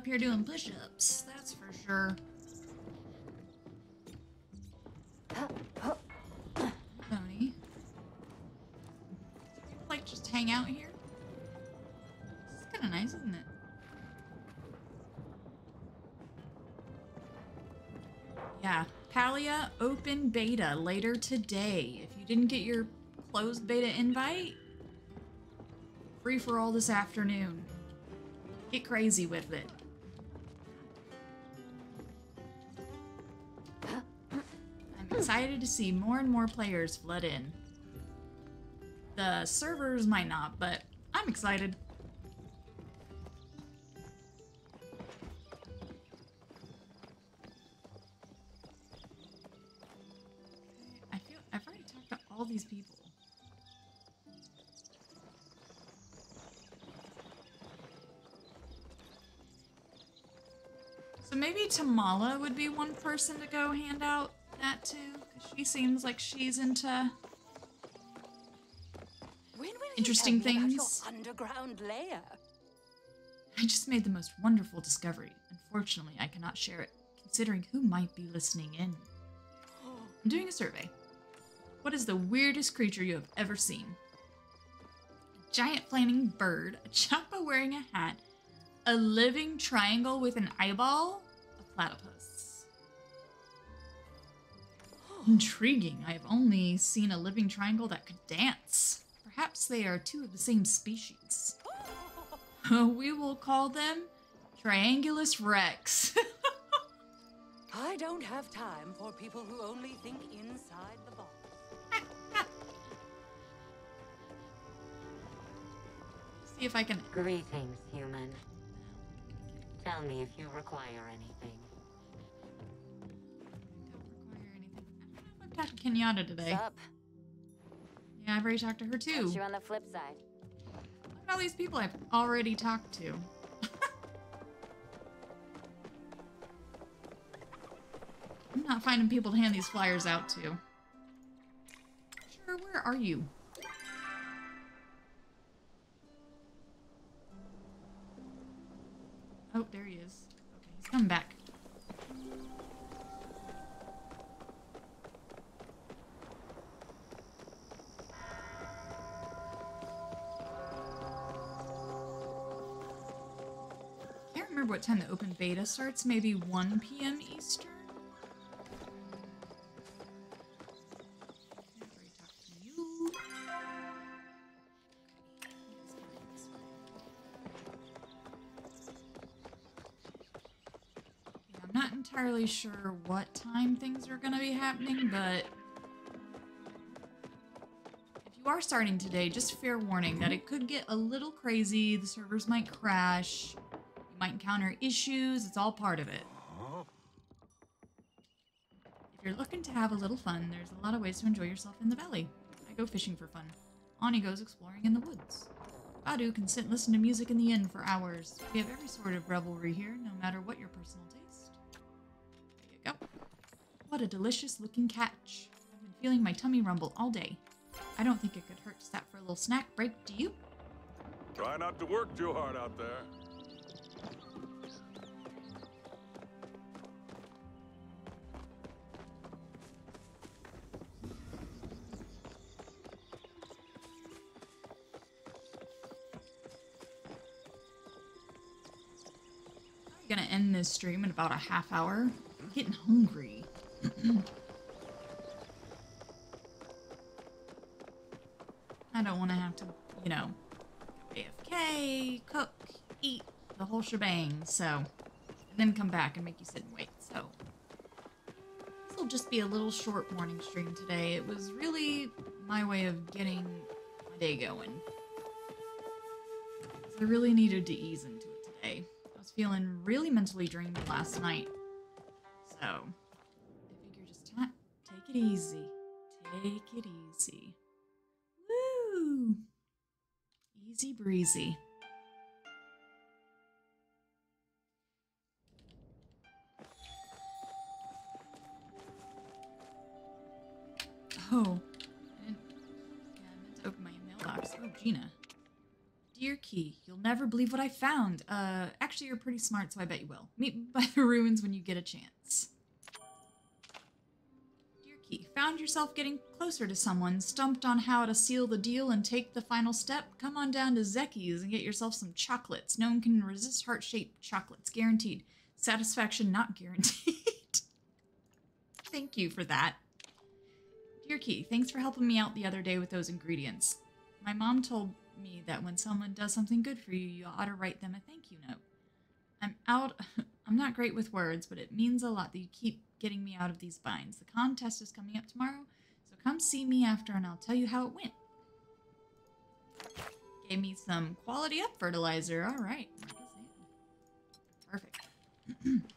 Here doing push-ups, that's for sure. Tony. Like just hang out here? It's kind of nice, isn't it? Yeah, Palia open beta later today. If you didn't get your closed beta invite, free for all this afternoon. Get crazy with it. Excited to see more and more players flood in. The servers might not, but I'm excited. I feel I've already talked to all these people. So maybe Tamala would be one person to go hand out that to, because she seems like she's into Interesting you tell me about things. underground? I just made the most wonderful discovery. Unfortunately, I cannot share it, considering who might be listening in. I'm doing a survey. What is the weirdest creature you have ever seen? A giant flaming bird, a chapaa wearing a hat, a living triangle with an eyeball, a platypus. Intriguing. I have only seen a living triangle that could dance. Perhaps they are two of the same species. [laughs] we will call them Triangulus Rex. [laughs] I don't have time for people who only think inside the box. [laughs] See if I can. Greetings, human. Tell me if you require anything. Talked to Kenyatta today. Sup? Yeah, I've already talked to her too. What's you on the flip side? Look at all these people I've already talked to. [laughs] I'm not finding people to hand these flyers out to. Sure, where are you? Oh, there he is. Okay, he's coming back. Starts. Maybe 1 p.m. Eastern? I'm not entirely sure what time things are going to be happening, but if you are starting today, just fair warning that it could get a little crazy. The servers might crash. Might encounter issues. It's all part of it. If you're looking to have a little fun, there's a lot of ways to enjoy yourself in the valley. I go fishing for fun. Auni goes exploring in the woods. Badu can sit and listen to music in the inn for hours. We have every sort of revelry here, no matter what your personal taste. There you go. What a delicious looking catch. I've been feeling my tummy rumble all day. I don't think it could hurt to stop for a little snack break, do you? Try not to work too hard out there. This stream in about a half hour. I'm getting hungry. [clears throat] I don't want to have to, you know, AFK, cook, eat, the whole shebang, so. And then come back and make you sit and wait, so. This will just be a little short morning stream today. It was really my way of getting my day going. I really needed to ease into feeling really mentally drained last night. So, I figure just ta- take it easy. Take it easy. Woo! Easy breezy. Oh. I didn't, yeah, I meant to open my mailbox. Oh, Jina. Dear Kee, you'll never believe what I found. Uh, actually, you're pretty smart, so I bet you will. Meet [laughs] by the ruins when you get a chance. Dear Kee, found yourself getting closer to someone, stumped on how to seal the deal and take the final step? Come on down to Zeki's and get yourself some chocolates. No one can resist heart-shaped chocolates, guaranteed. Satisfaction not guaranteed. [laughs] Thank you for that. Dear Kee, thanks for helping me out the other day with those ingredients. My mom told me that when someone does something good for you, you ought to write them a thank you note. I'm out. [laughs] I'm not great with words, but it means a lot that you keep getting me out of these binds. The contest is coming up tomorrow, so come see me after and I'll tell you how it went. Gave me some quality up fertilizer. All right. Perfect. [clears throat]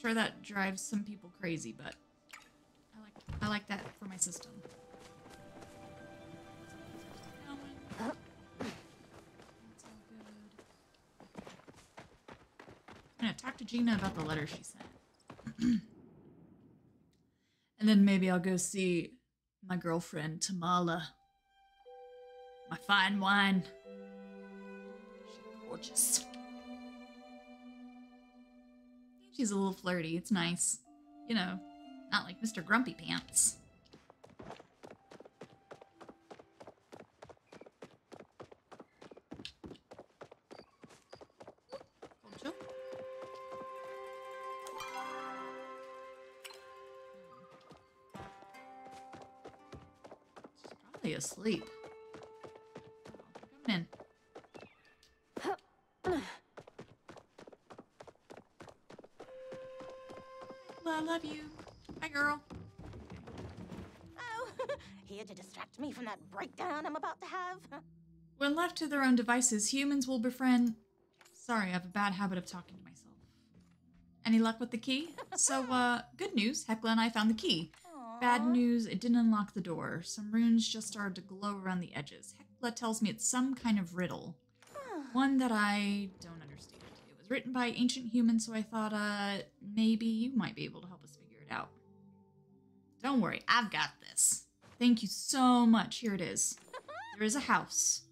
sure that drives some people crazy, but I like I like that for my system. Gonna talk to Jina about the letter she sent. And then maybe I'll go see my girlfriend, Tamala. My fine wine. She's gorgeous. She's a little flirty. It's nice. You know, not like Mr. Grumpy Pants. Probably asleep. Come in. Well, I love you. Hi, girl. Oh, [laughs] here to distract me from that breakdown I'm about to have. When left to their own devices, humans will befriend. Sorry, I have a bad habit of talking to myself. Any luck with the key? [laughs] so, uh, good news. Hekla and I found the key. Bad news, it didn't unlock the door. Some runes just started to glow around the edges. Hekla tells me it's some kind of riddle. One that I don't understand. It was written by ancient humans, so I thought, uh, maybe you might be able to Don't worry, I've got this. Thank you so much. Here it is. [laughs] There is a house.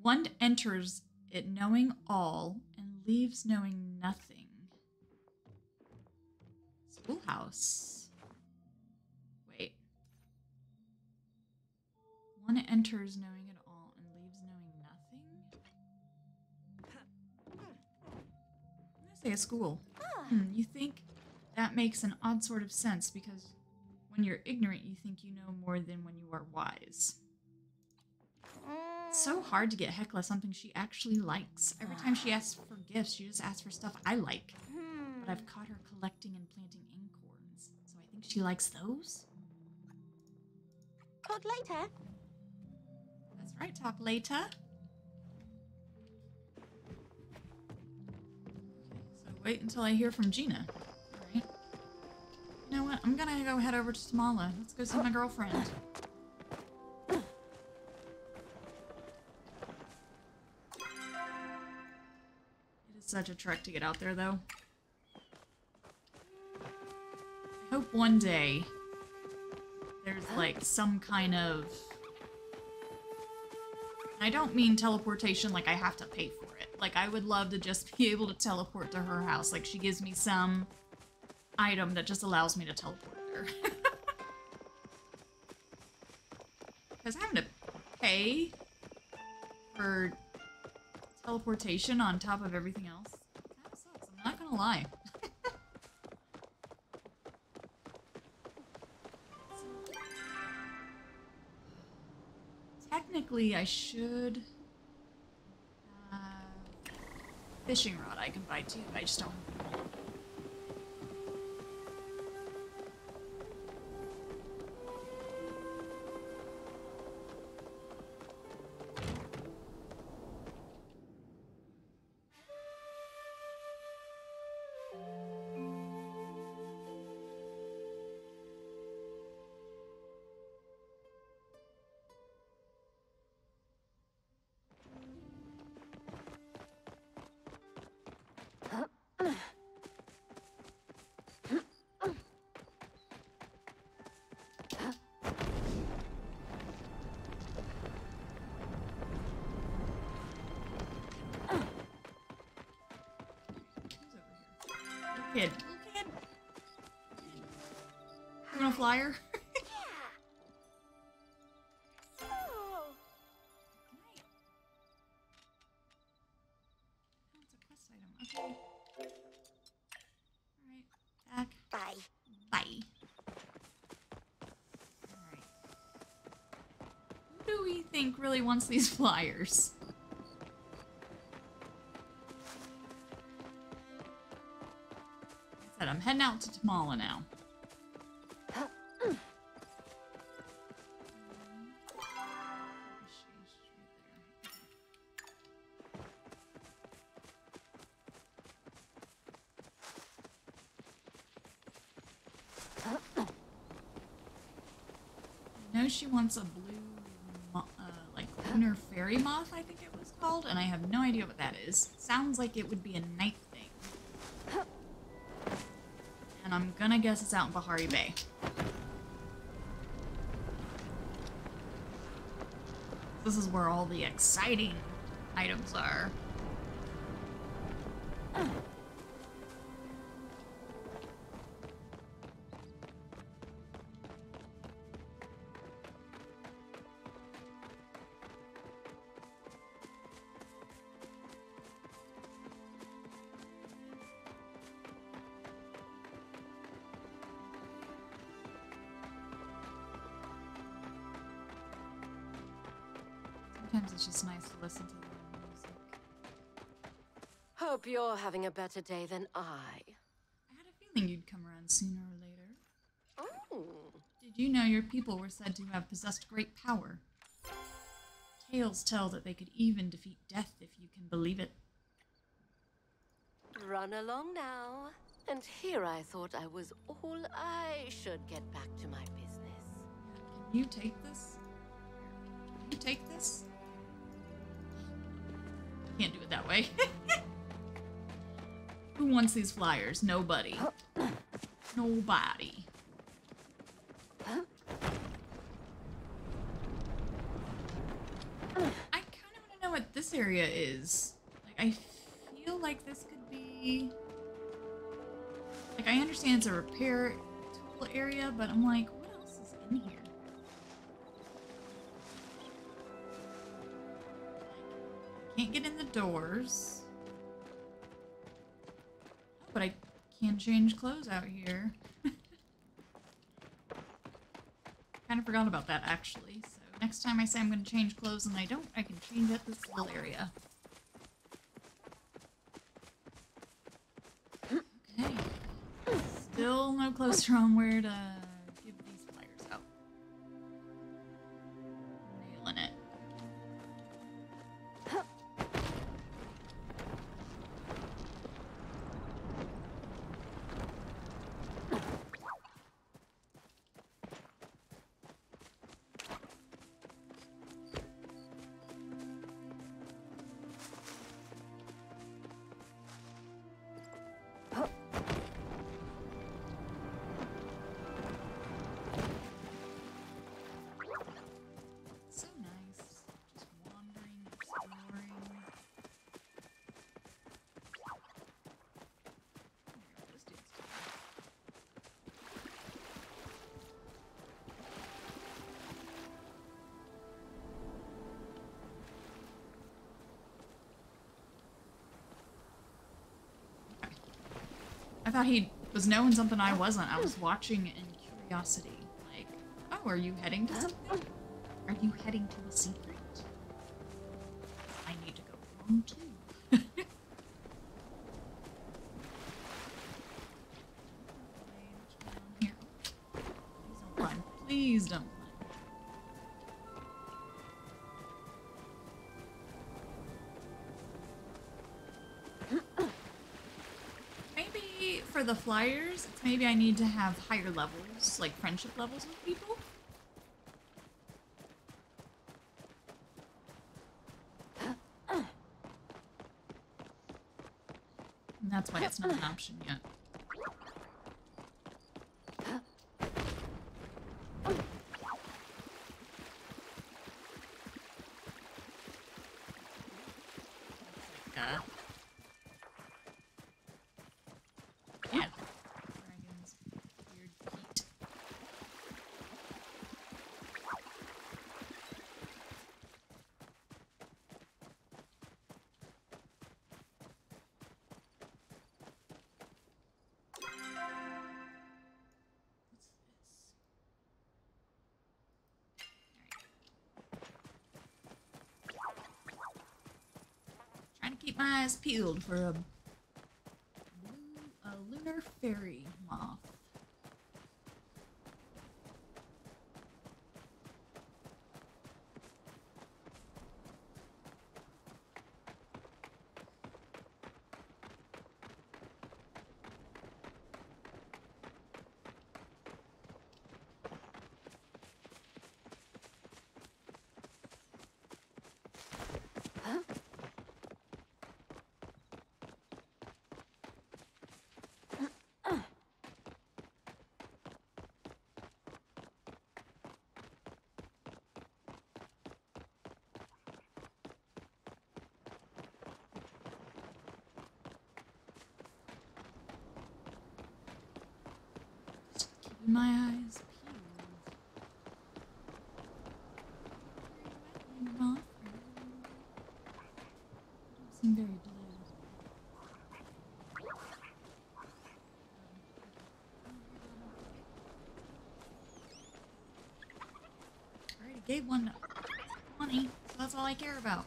One enters it knowing all and leaves knowing nothing. Schoolhouse. Wait. One enters knowing it all and leaves knowing nothing? I say a school. Hmm, you think that makes an odd sort of sense because when you're ignorant, you think you know more than when you are wise. It's so hard to get Hekla something she actually likes. Every time she asks for gifts, she just asks for stuff I like. But I've caught her collecting and planting acorns, so I think she likes those. Talk later. That's right, talk later. So wait until I hear from Jina. You know what? I'm gonna go head over to Tamala. Let's go see my girlfriend. It is such a trek to get out there, though. I hope one day there's like some kind of I don't mean teleportation like I have to pay for it. Like I would love to just be able to teleport to her house. Like she gives me some item that just allows me to teleport there. [laughs] Because having to pay for teleportation on top of everything else sucks. I'm not gonna lie. [laughs] Technically, I should have fishing rod I can buy too. I just don't. Bye. Bye. [laughs] Who do we think really wants these flyers? I said, I'm heading out to Tamala now. once a blue, uh, like, lunar fairy moth, I think it was called, and I have no idea what that is. Sounds like it would be a night thing. And I'm gonna guess it's out in Bahari Bay. This is where all the exciting items are. Sometimes it's just nice to listen to the music. Hope you're having a better day than I. I had a feeling you'd come around sooner or later. Oh. Did you know your people were said to have possessed great power? Tales tell that they could even defeat death if you can believe it. Run along now. And here I thought I was all I should get back to my business. Can you take this? Can you take this? Can't do it that way. [laughs] Who wants these flyers? Nobody. Nobody. I kind of want to know what this area is. Like, I feel like this could be... Like, I understand it's a repair tool area, but I'm like, doors. But I can't change clothes out here. [laughs] kind of forgot about that, actually. So next time I say I'm going to change clothes and I don't, I can change at this little area. Okay. Still no closer [laughs] on where to thought he was knowing something I wasn't. I was watching in curiosity. Like, oh, are you heading to something? Are you heading to a secret? For the flyers, maybe I need to have higher levels, like friendship levels with people. And that's why it's not an option yet. Uh, yeah. Dragon's weird feet. What's this? Trying to keep my eyes peeled for a, blue, a lunar fairy my eyes. peeled. Seem very blue. I gave one money, so that's all I care about.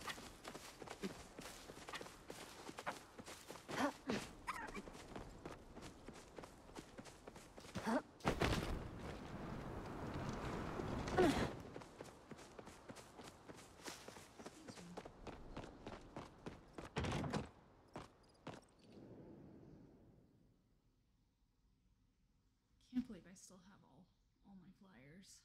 Can't believe I still have all all my flyers.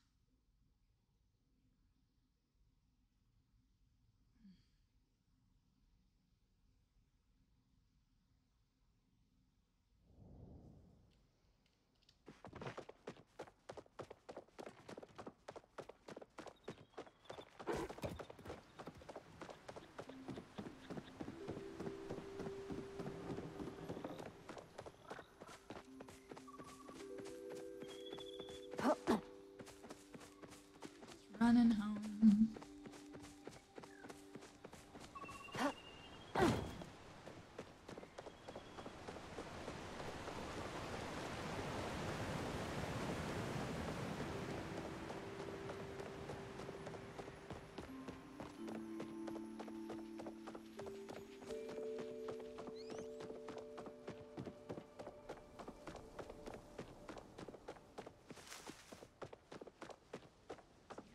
Running home.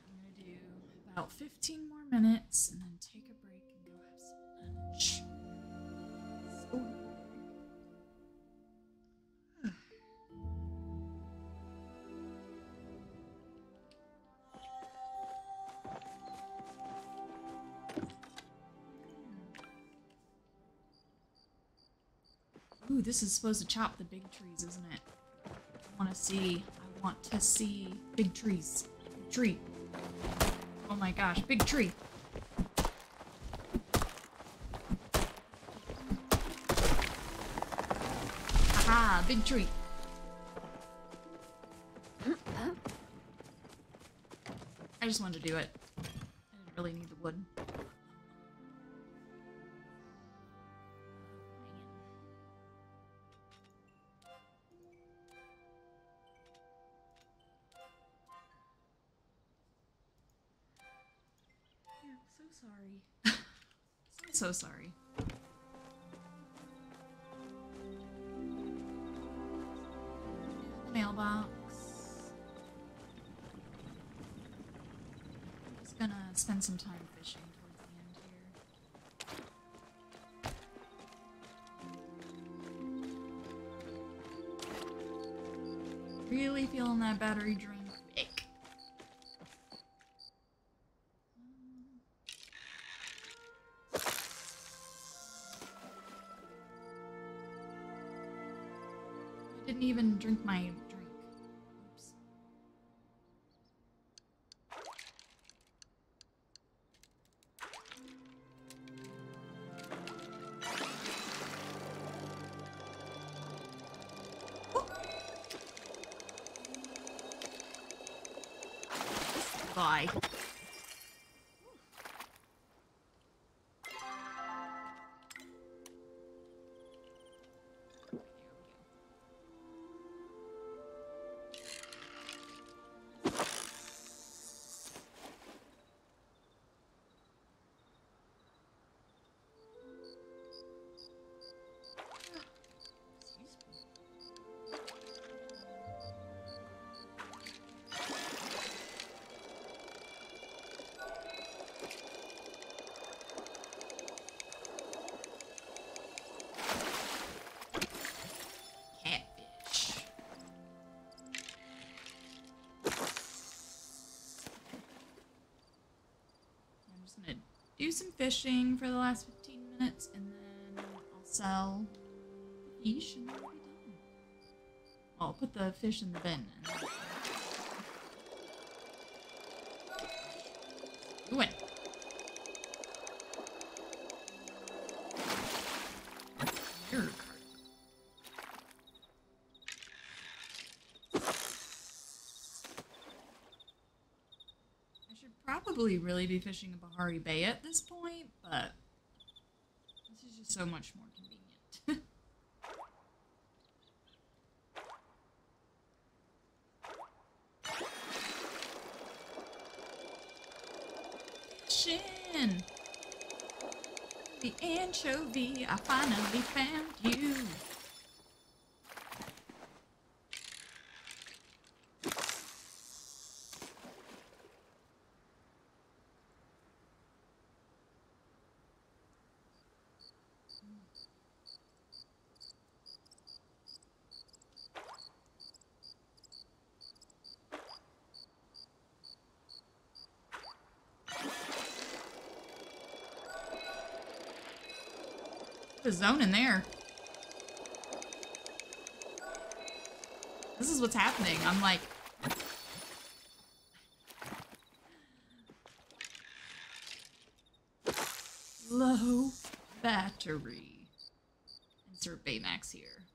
I'm gonna do about 15 more minutes and then take a break and go have some lunch. Ooh, this is supposed to chop the big trees, isn't it? I want to see. I want to see big trees. Tree. My gosh, big tree. Aha, big tree. I just wanted to do it. I didn't really need the wood. So, so sorry. Mailbox. I'm just gonna spend some time fishing towards the end here. Really feeling that battery drink. Didn't even drink my do some fishing for the last 15 minutes and then I'll sell the fish and then we'll be done. I'll put the fish in the bin. And... probably really be fishing in Bahari Bay at this point, but this is just so much more convenient. [laughs] Shin! The anchovy, I finally found you. Zone in there. This is what's happening. I'm like... Low battery. Insert Baymax here.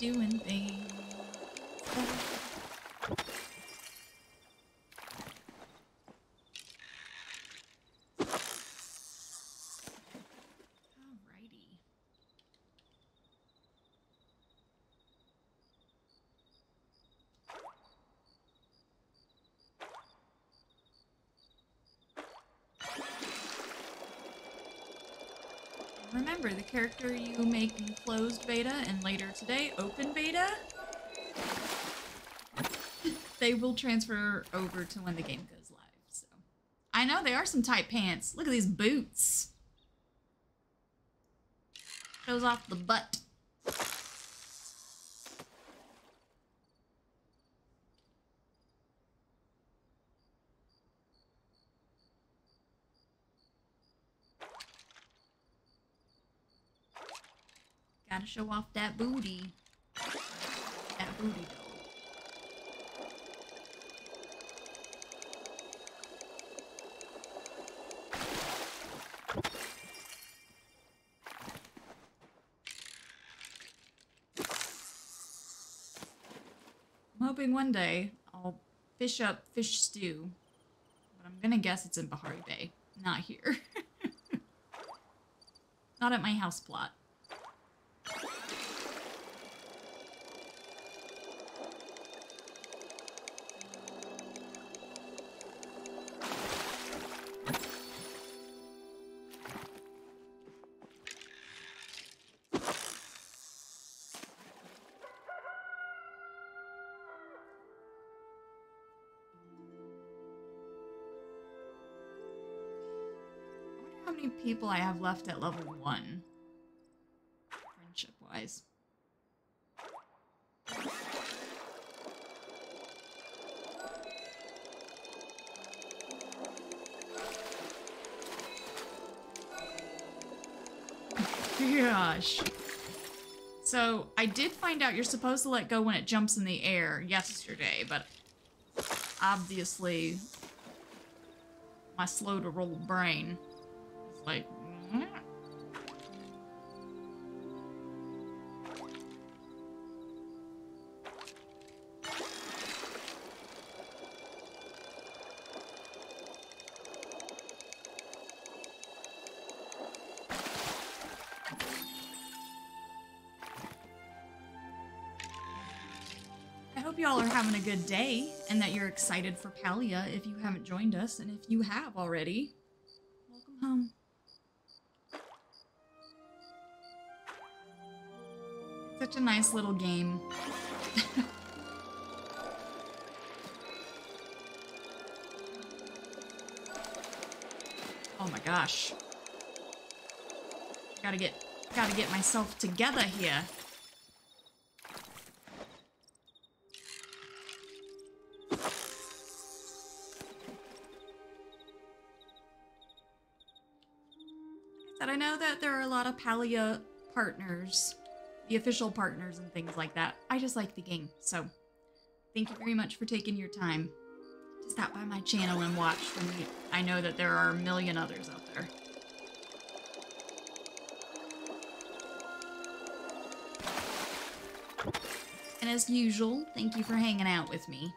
doing things. Alrighty. Remember, the character you make in closed beta and later today open beta, they will transfer over to when the game goes live. So I know they are some tight pants. Look at these boots. Shows off the butt. Gotta show off that booty. That booty though. I'm hoping one day I'll fish up fish stew, but I'm gonna guess it's in Bahari Bay, not here. [laughs] not at my house plot. How many people I have left at level one. Friendship wise. Gosh. So, I did find out you're supposed to let go when it jumps in the air yesterday, but obviously my slow to roll brain like "Mm." I hope you all are having a good day and that you're excited for Palia if you haven't joined us, and if you have already, nice little game. [laughs] oh my gosh. Gotta get gotta get myself together here. that I know that there are a lot of Palia partners, the official partners and things like that. I just like the game, so thank you very much for taking your time to stop by my channel and watch for me. I know that there are a million others out there. And as usual, thank you for hanging out with me.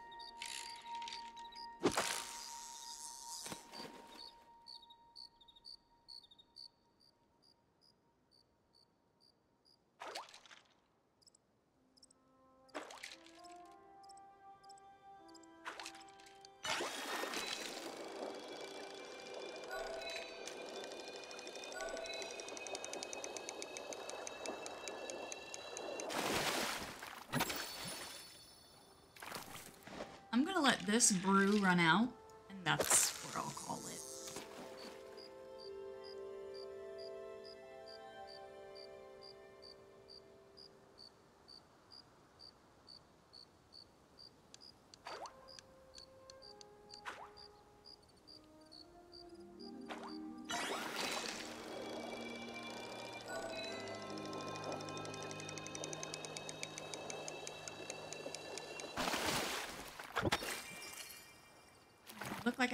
This brew run out, and that's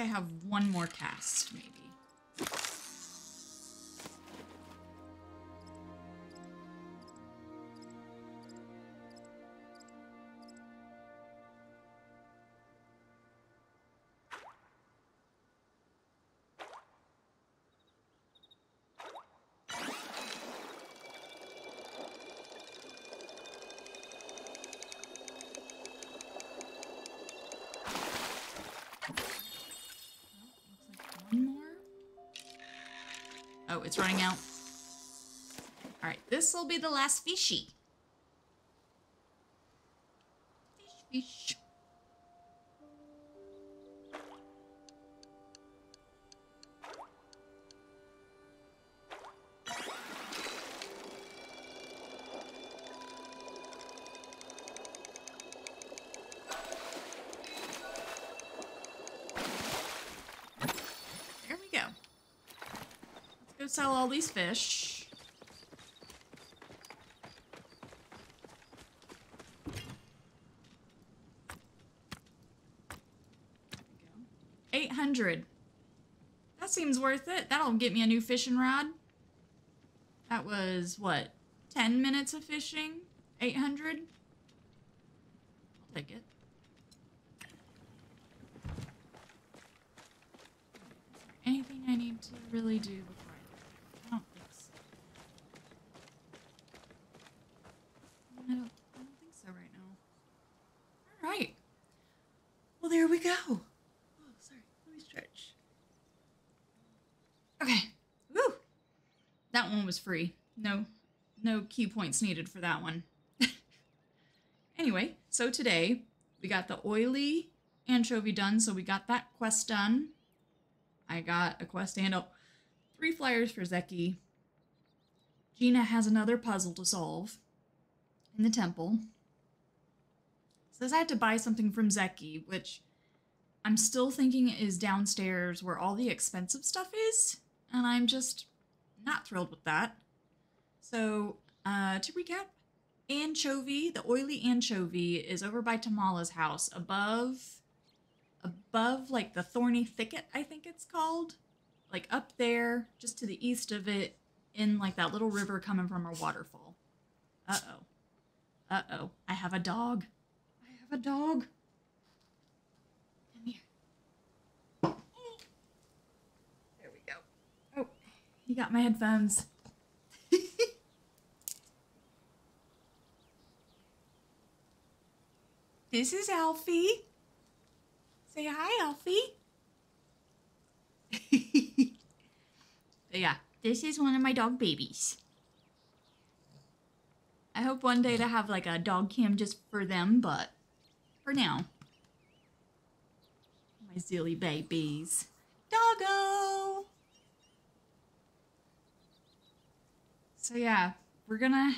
I have one more cast, maybe. Oh, it's running out. All right, this will be the last fishy. all these fish. Eight hundred. That seems worth it. That'll get me a new fishing rod. That was, what, 10 minutes of fishing? 800? Free. No, no key points needed for that one. [laughs] anyway, so today we got the oily anchovy done, so we got that quest done. I got a quest handle, three flyers for Zeki. Jina has another puzzle to solve in the temple. Says I had to buy something from Zeki, which I'm still thinking is downstairs where all the expensive stuff is, and I'm just not thrilled with that. So, uh, to recap, anchovy, the oily anchovy, is over by Tamala's house, above above like the thorny thicket i think it's called like up there just to the east of it in like that little river coming from a waterfall. Uh-oh. Uh-oh. I have a dog. I have a dog come here there we go oh he got my headphones [laughs] this is alfie Say hi, Alfie. [laughs] yeah, this is one of my dog babies. I hope one day to have like a dog cam just for them, but for now. My zilly babies. Doggo! So yeah, we're gonna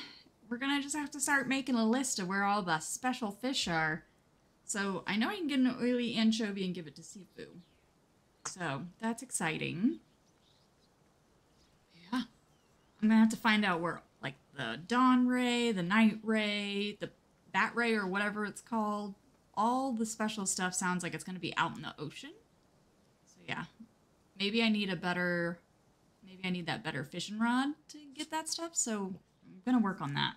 we're gonna just have to start making a list of where all the special fish are. So I know I can get an oily anchovy and give it to Sifuu. So that's exciting. Yeah. I'm gonna have to find out where like the dawn ray, the night ray, the bat ray or whatever it's called. all the special stuff sounds like it's to be out in the ocean. So yeah, maybe I need a better, maybe I need that better fishing rod to get that stuff. So I'm going to work on that.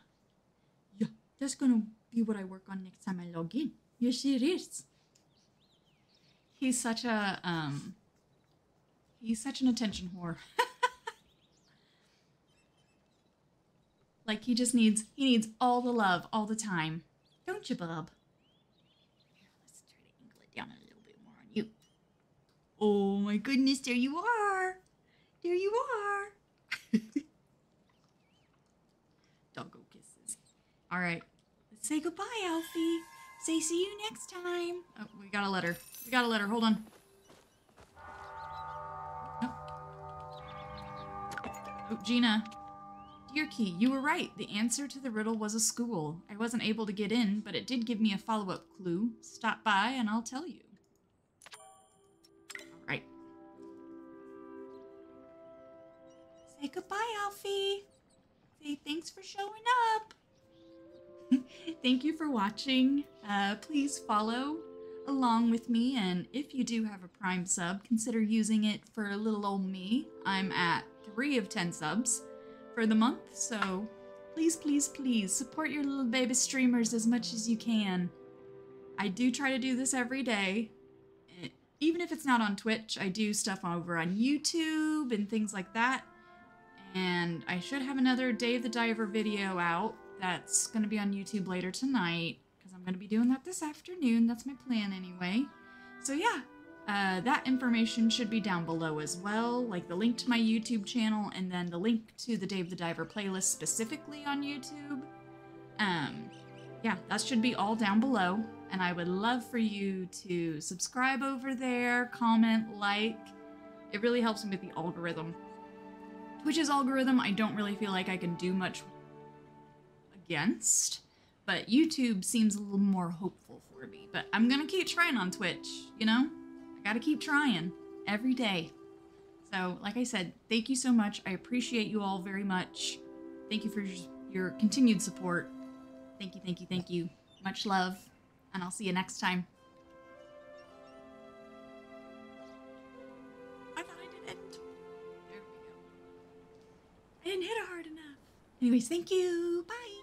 Yeah, that's going to be what I work on next time I log in. Yes, it is. He's such a, um, he's such an attention whore. [laughs] like he just needs, he needs all the love all the time. Don't you, bub? Here, let's try to angle it down a little bit more on you. Oh my goodness, there you are. There you are. [laughs] Doggo kisses. All right, let's say goodbye, Alfie. Say see you next time. Oh, we got a letter. We got a letter. Hold on. Oh, oh Jina. Dear Kee, you were right. The answer to the riddle was a school. I wasn't able to get in, but it did give me a follow-up clue. Stop by and I'll tell you. Say goodbye, Alfie. Say thanks for showing up. [laughs] Thank you for watching. Uh, please follow along with me, and if you do have a Prime sub, consider using it for a little old me. I'm at 3 of 10 subs for the month, so please, please, please support your little baby streamers as much as you can. I do try to do this every day. Eh, Even if it's not on Twitch, I do stuff over on YouTube and things like that. And I should have another Dave the Diver video out that's going to be on YouTube later tonight because I'm going to be doing that this afternoon. That's my plan anyway. So yeah, uh, that information should be down below as well, like the link to my YouTube channel and then the link to the Dave of the Diver playlist specifically on YouTube. Um, yeah, that should be all down below. And I would love for you to subscribe over there, comment, like. It really helps me with the algorithm. Twitch's algorithm, I don't really feel like I can do much against, but YouTube seems a little more hopeful for me. But I'm gonna keep trying on Twitch, you know? I gotta keep trying every day. So, like I said, thank you so much. I appreciate you all very much. Thank you for your continued support. Thank you, thank you, thank you. Much love, and I'll see you next time. Anyways, thank you. Bye.